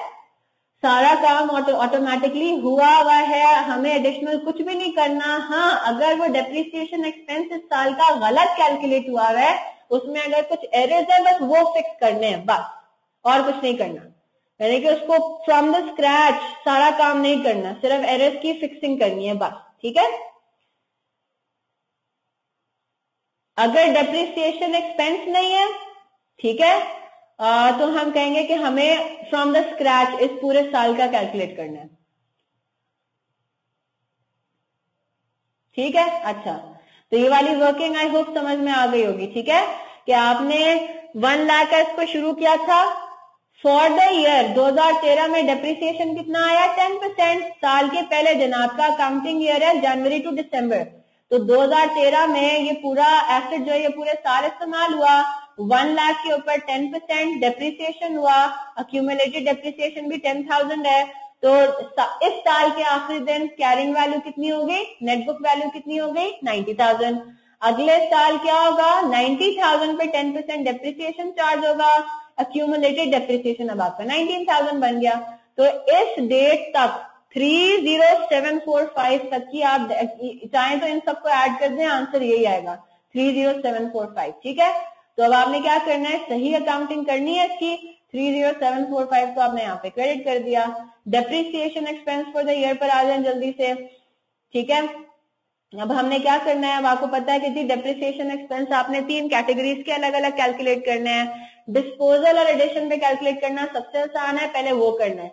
सारा काम ऑटोमेटिकली हुआ हुआ है, हमें एडिशनल कुछ भी नहीं करना। हाँ अगर वो डेप्रिसिएशन एक्सपेंस इस साल का गलत कैलकुलेट हुआ है, उसमें अगर कुछ एरर्स है, बस वो फिक्स करने हैं, बस। और कुछ नहीं करना। यानी कि उसको फ्रॉम द स्क्रैच सारा काम नहीं करना, सिर्फ़ एरर्स की फिक्सिंग करनी है, बस। ठीक है? अगर डेप्रिसिएशन एक्सपेंस नहीं है, ठीक है? तो हम कहेंगे कि हमें फ्रॉम द स्क्रैच इस पूरे साल का कैलकुलेट करना है। ठीक है? अच्छा। तो ये वाली वर्किंग आई होप समझ में आ गई होगी, ठीक है? कि आपने वन लाख का इसको शुरू किया था। फॉर द ईयर 2013 में डेप्रिसिएशन कितना आया? 10 परसेंट साल के पहले दिन, आपका अकाउंटिंग ईयर है जनवरी टू दिसंबर तो 2013 में ये पूरा एसेट जो है, ये पूरे साल इस्तेमाल हुआ। वन लाख के ऊपर टेन परसेंट डेप्रिसिएशन हुआ अक्यूमुलेटेड डेप्रिसिएशन भी टेन थाउज़ेंड है। तो इस साल के आखिरी दिन कैरिंग वैल्यू कितनी हो गई? नेटबुक वैल्यू कितनी हो गई? नाइन्टी थाउज़ेंड अगले साल क्या होगा? नाइन्टी थाउज़ेंड पे टेन परसेंट डेप्रिसिएशन चार्ज होगा। अक्यूमुलेटेड डेप्रिसिएशन अब आपका नाइनटीन थाउज़ेंड बन गया। तो इस डेट तक three zero seven four five तक की आप, चाहें तो इन सबको ऐड कर दें आंसर यही आएगा। Three zero seven four five ठीक है? तो अब आपने क्या करना है? सही अकाउंटिंग करनी है इसकी। Three zero seven four five को आपने यहाँ पे क्रेडिट कर दिया। Depreciation expense for the year पर आ जाए जल्दी से। ठीक है? अब हमने क्या करना है? अब आपको पता है कि जी डेप्रिसिएशन एक्सपेंस आपने तीन कैटेगरीज के अलग अलग कैलकुलेट करने हैं। डिस्पोजल और एडिशन पे कैलकुलेट करना सबसे आसान है, पहले वो करना है।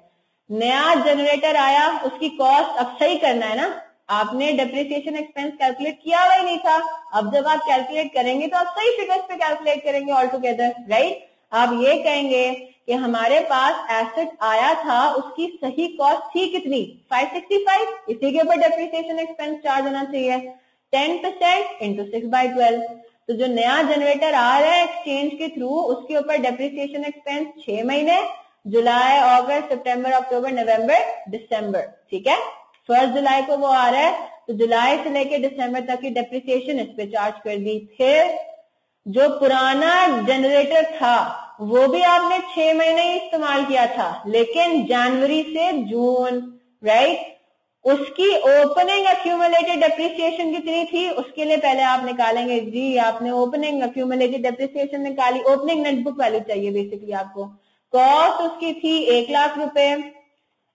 नया जनरेटर आया, उसकी कॉस्ट अब सही करना है ना? आपने डेप्रिसिएशन एक्सपेंस कैलकुलेट किया हुआ ही नहीं था। अब जब आप कैलकुलेट करेंगे तो आप सही फिगर्स पे कैलकुलेट करेंगे ऑल टुगेदर राइट आप ये कहेंगे कि हमारे पास एसेट आया था, उसकी सही कॉस्ट थी कितनी? 565 इसी के ऊपर डेप्रिसिएशन एक्सपेंस चार्ज होना चाहिए। 10% percent into six by twelve तो जो नया जनरेटर आ रहा है एक्सचेंज के थ्रू उसके ऊपर डेप्रिसिएशन एक्सपेंस छह महीने, जुलाई, अगस्त, सितंबर, अक्टूबर, नवंबर, दिसंबर, ठीक है? फ़र्स्ट जुलाई को वो आ रहा है तो जुलाई से लेके दिसंबर तक की डेप्रिसिएशन इस पे चार्ज कर दी। फिर जो पुराना जनरेटर था, वो भी आपने छह महीने ही इस्तेमाल किया था, लेकिन जनवरी से जून राइट उसकी ओपनिंग अक्यूमुलेटेड डेप्रिसिएशन कितनी थी, उसके लिए पहले आप निकालेंगे। जी, आपने ओपनिंग अक्यूमुलेटेड डेप्रिसिएशन निकाली। ओपनिंग नेटबुक वैल्यू चाहिए बेसिकली आपको। कॉस्ट उसकी थी एक लाख रुपए।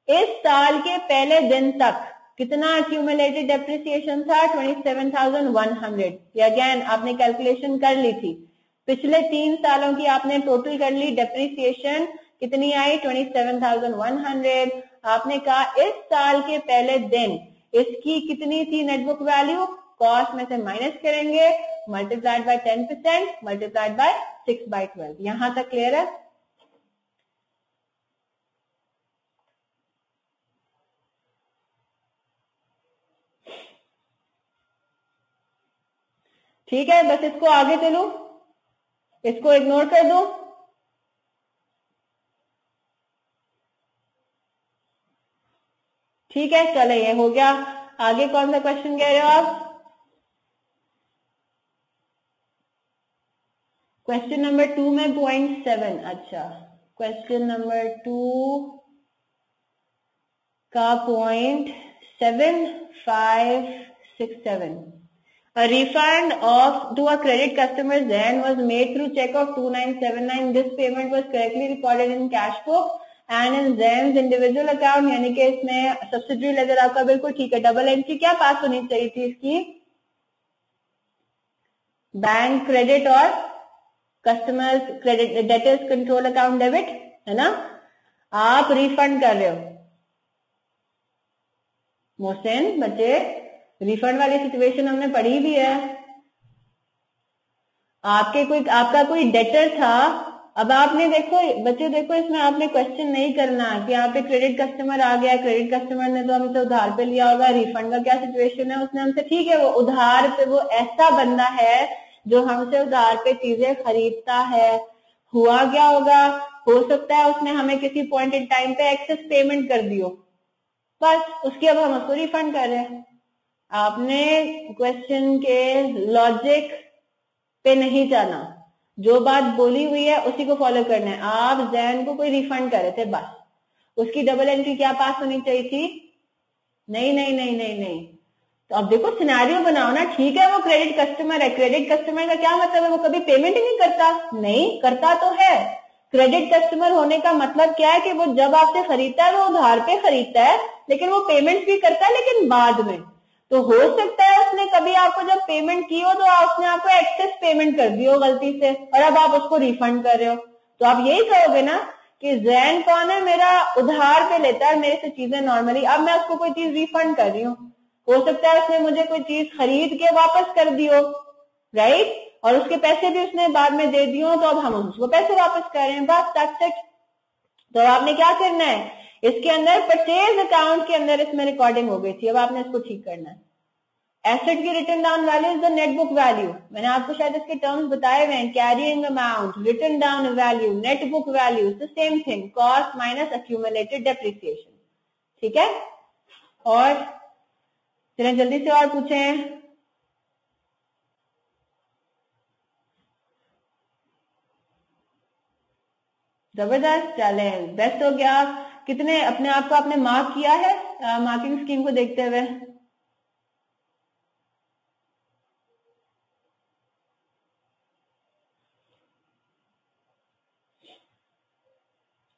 इस साल के पहले दिन तक कितना एक्यूमुलेटेड डेप्रिसिएशन था? 27,100 ये अगेन आपने कैलकुलेशन कर ली थी। पिछले तीन सालों की आपने टोटल कर ली डेप्रिसिएशन कितनी आई? 27,100 आपने कहा इस साल के पहले दिन इसकी कितनी थी नेटबुक वैल्यू कॉस्ट में से माइनस करेंगे। Multiplied by ten percent multiplied by six by twelve यहाँ तक क्लियर है? ठीक है, बस इसको आगे चलो। इसको इग्नोर कर दो। ठीक है, चले, ये हो गया। आगे कौन सा क्वेश्चन कह रहे हो आप? क्वेश्चन नंबर टू में पॉइंट सेवन अच्छा। क्वेश्चन नंबर टू का point seven five six seven A refund of to a credit customer then was made through check of 2979. This payment was correctly recorded in cash book and in Zen's individual account यानी कि इसमें सब्सिडरी लेजर आपका बिल्कुल ठीक है डबल एंट्री क्या पास होनी चाहिए थी इसकी बैंक क्रेडिट और customers credit debtors control account debit है ना आप रिफंड कर रहे हो मोहसिन बच्चे रिफंड वाली सिचुएशन हमने पढ़ी भी है। आपके कोई, आपका कोई डेटर था, अब आपने देखो, बच्चे देखो, इसमें आपने क्वेश्चन नहीं करना कि यहाँ पे क्रेडिट कस्टमर आ गया क्रेडिट कस्टमर ने तो हमसे उधार पे लिया होगा रिफंड का क्या सिचुएशन है, उसने हमसे, ठीक है, वो उधार पे, वो ऐसा बंदा है जो हमसे उधार पे चीज़ें खरीदता है। हुआ क्या होगा? हो सकता है उसने हमें किसी पॉइंट इन टाइम पे एक्सेस पेमेंट कर दियो बस, उसके अब हम उसको रिफंड कर रहे हैं। आपने क्वेश्चन के लॉजिक पे नहीं जाना। जो बात बोली हुई है, उसी को फॉलो करना है। आप जैन को कोई रिफंड कर रहे थे, बस। उसकी डबल एंट्री क्या पास होनी चाहिए थी? नहीं नहीं नहीं नहीं नहीं। तो अब देखो सिनेरियो बनाओ ना। ठीक है, वो क्रेडिट कस्टमर है। क्रेडिट कस्टमर का क्या मतलब है? वो कभी पेमेंट ही नहीं करता। नहीं, करता तो है। क्रेडिट कस्टमर होने का मतलब क्या है कि वो जब आपसे खरीदता है, वो उधार पे खरीदता है, लेकिन वो पेमेंट भी करता है, लेकिन बाद में। तो हो सकता है उसने कभी आपको जब पेमेंट की हो तो उसने आपको एक्सेस पेमेंट कर दी हो गलती से और अब आप उसको रिफंड कर रहे हो। तो आप यही कहोगे ना कि जैन कौन है? मेरा उधार पे लेता है, मेरे से चीज़ें नॉर्मली अब मैं उसको कोई चीज़ रिफंड कर रही हूँ। हो सकता है उसने मुझे कोई चीज़ खरीद के वापस कर दी हो राइट और उसके पैसे भी उसने बाद में दे दिए हो तो अब हम उसको पैसे वापस कर। रहे हैं बस दैट्स तो आपने क्या करना है? इसके अंदर परचेज अकाउंट के अंदर इसमें रिकॉर्डिंग हो गई थी, अब आपने इसको ठीक करना है। एसेट की written down value is the net book value मैंने आपको शायद इसके टर्म्स बताए हुए हैं carrying amount written down value net book value is the same thing cost minus accumulated depreciation ठीक है? और चलें जल्दी से और पूछें। ज़बरदस्त, चले बेस्ट हो गया। कितने अपने आप को आपने मार्क किया है मार्किंग स्कीम को देखते हुए?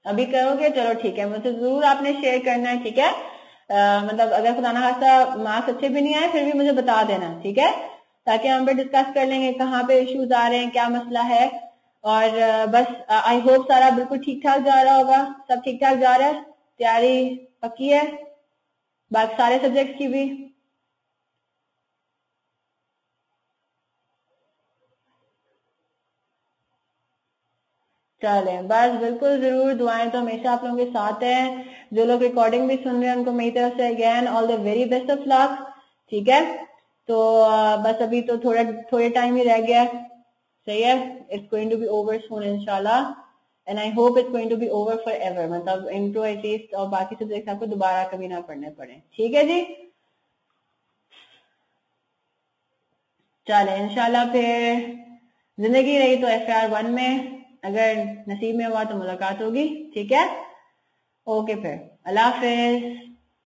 अभी करोगे? चलो ठीक है मुझे ज़रूर आपने शेयर करना है ठीक है? आ, मतलब अगर खुदा ना खासा मार्क्स अच्छे भी नहीं आए फिर भी मुझे बता देना ठीक है? ताकि हम पे डिस्कस कर लेंगे कहाँ पे इश्यूज़ आ रहे हैं क्या मसला है और बस आई होप सारा बिल्कुल ठीक ठाक जा रहा होगा। सब ठीक ठाक जा रहा है। तैयारी पक्की है? बाकी सारे सब्जेक्ट की भी? चले, बस बिल्कुल ज़रूर दुआएँ तो हमेशा आप लोगों के साथ हैं। जो लोग रिकॉर्डिंग भी सुन रहे हैं, उनको मेरी तरफ़ से again all the very best of luck ठीक है? तो बस अभी तो थोड़ा, थोड़े टाइम ही रह गया सही है it's going to be over soon इंशाल्लाह and I hope it's going to be over forever मतलब इंट्रो एटलीस्ट और बाकी सब्जेक्ट आपको दोबारा कभी ना पढ़ने पड़े। ठीक है जी? चले इंशाल्लाह फिर ज़िंदगी रही तो एफ़ आर वन में। अगर नसीब में हुआ तो मुलाकात होगी। ठीक है? ओके फिर। अल्लाह हाफिज।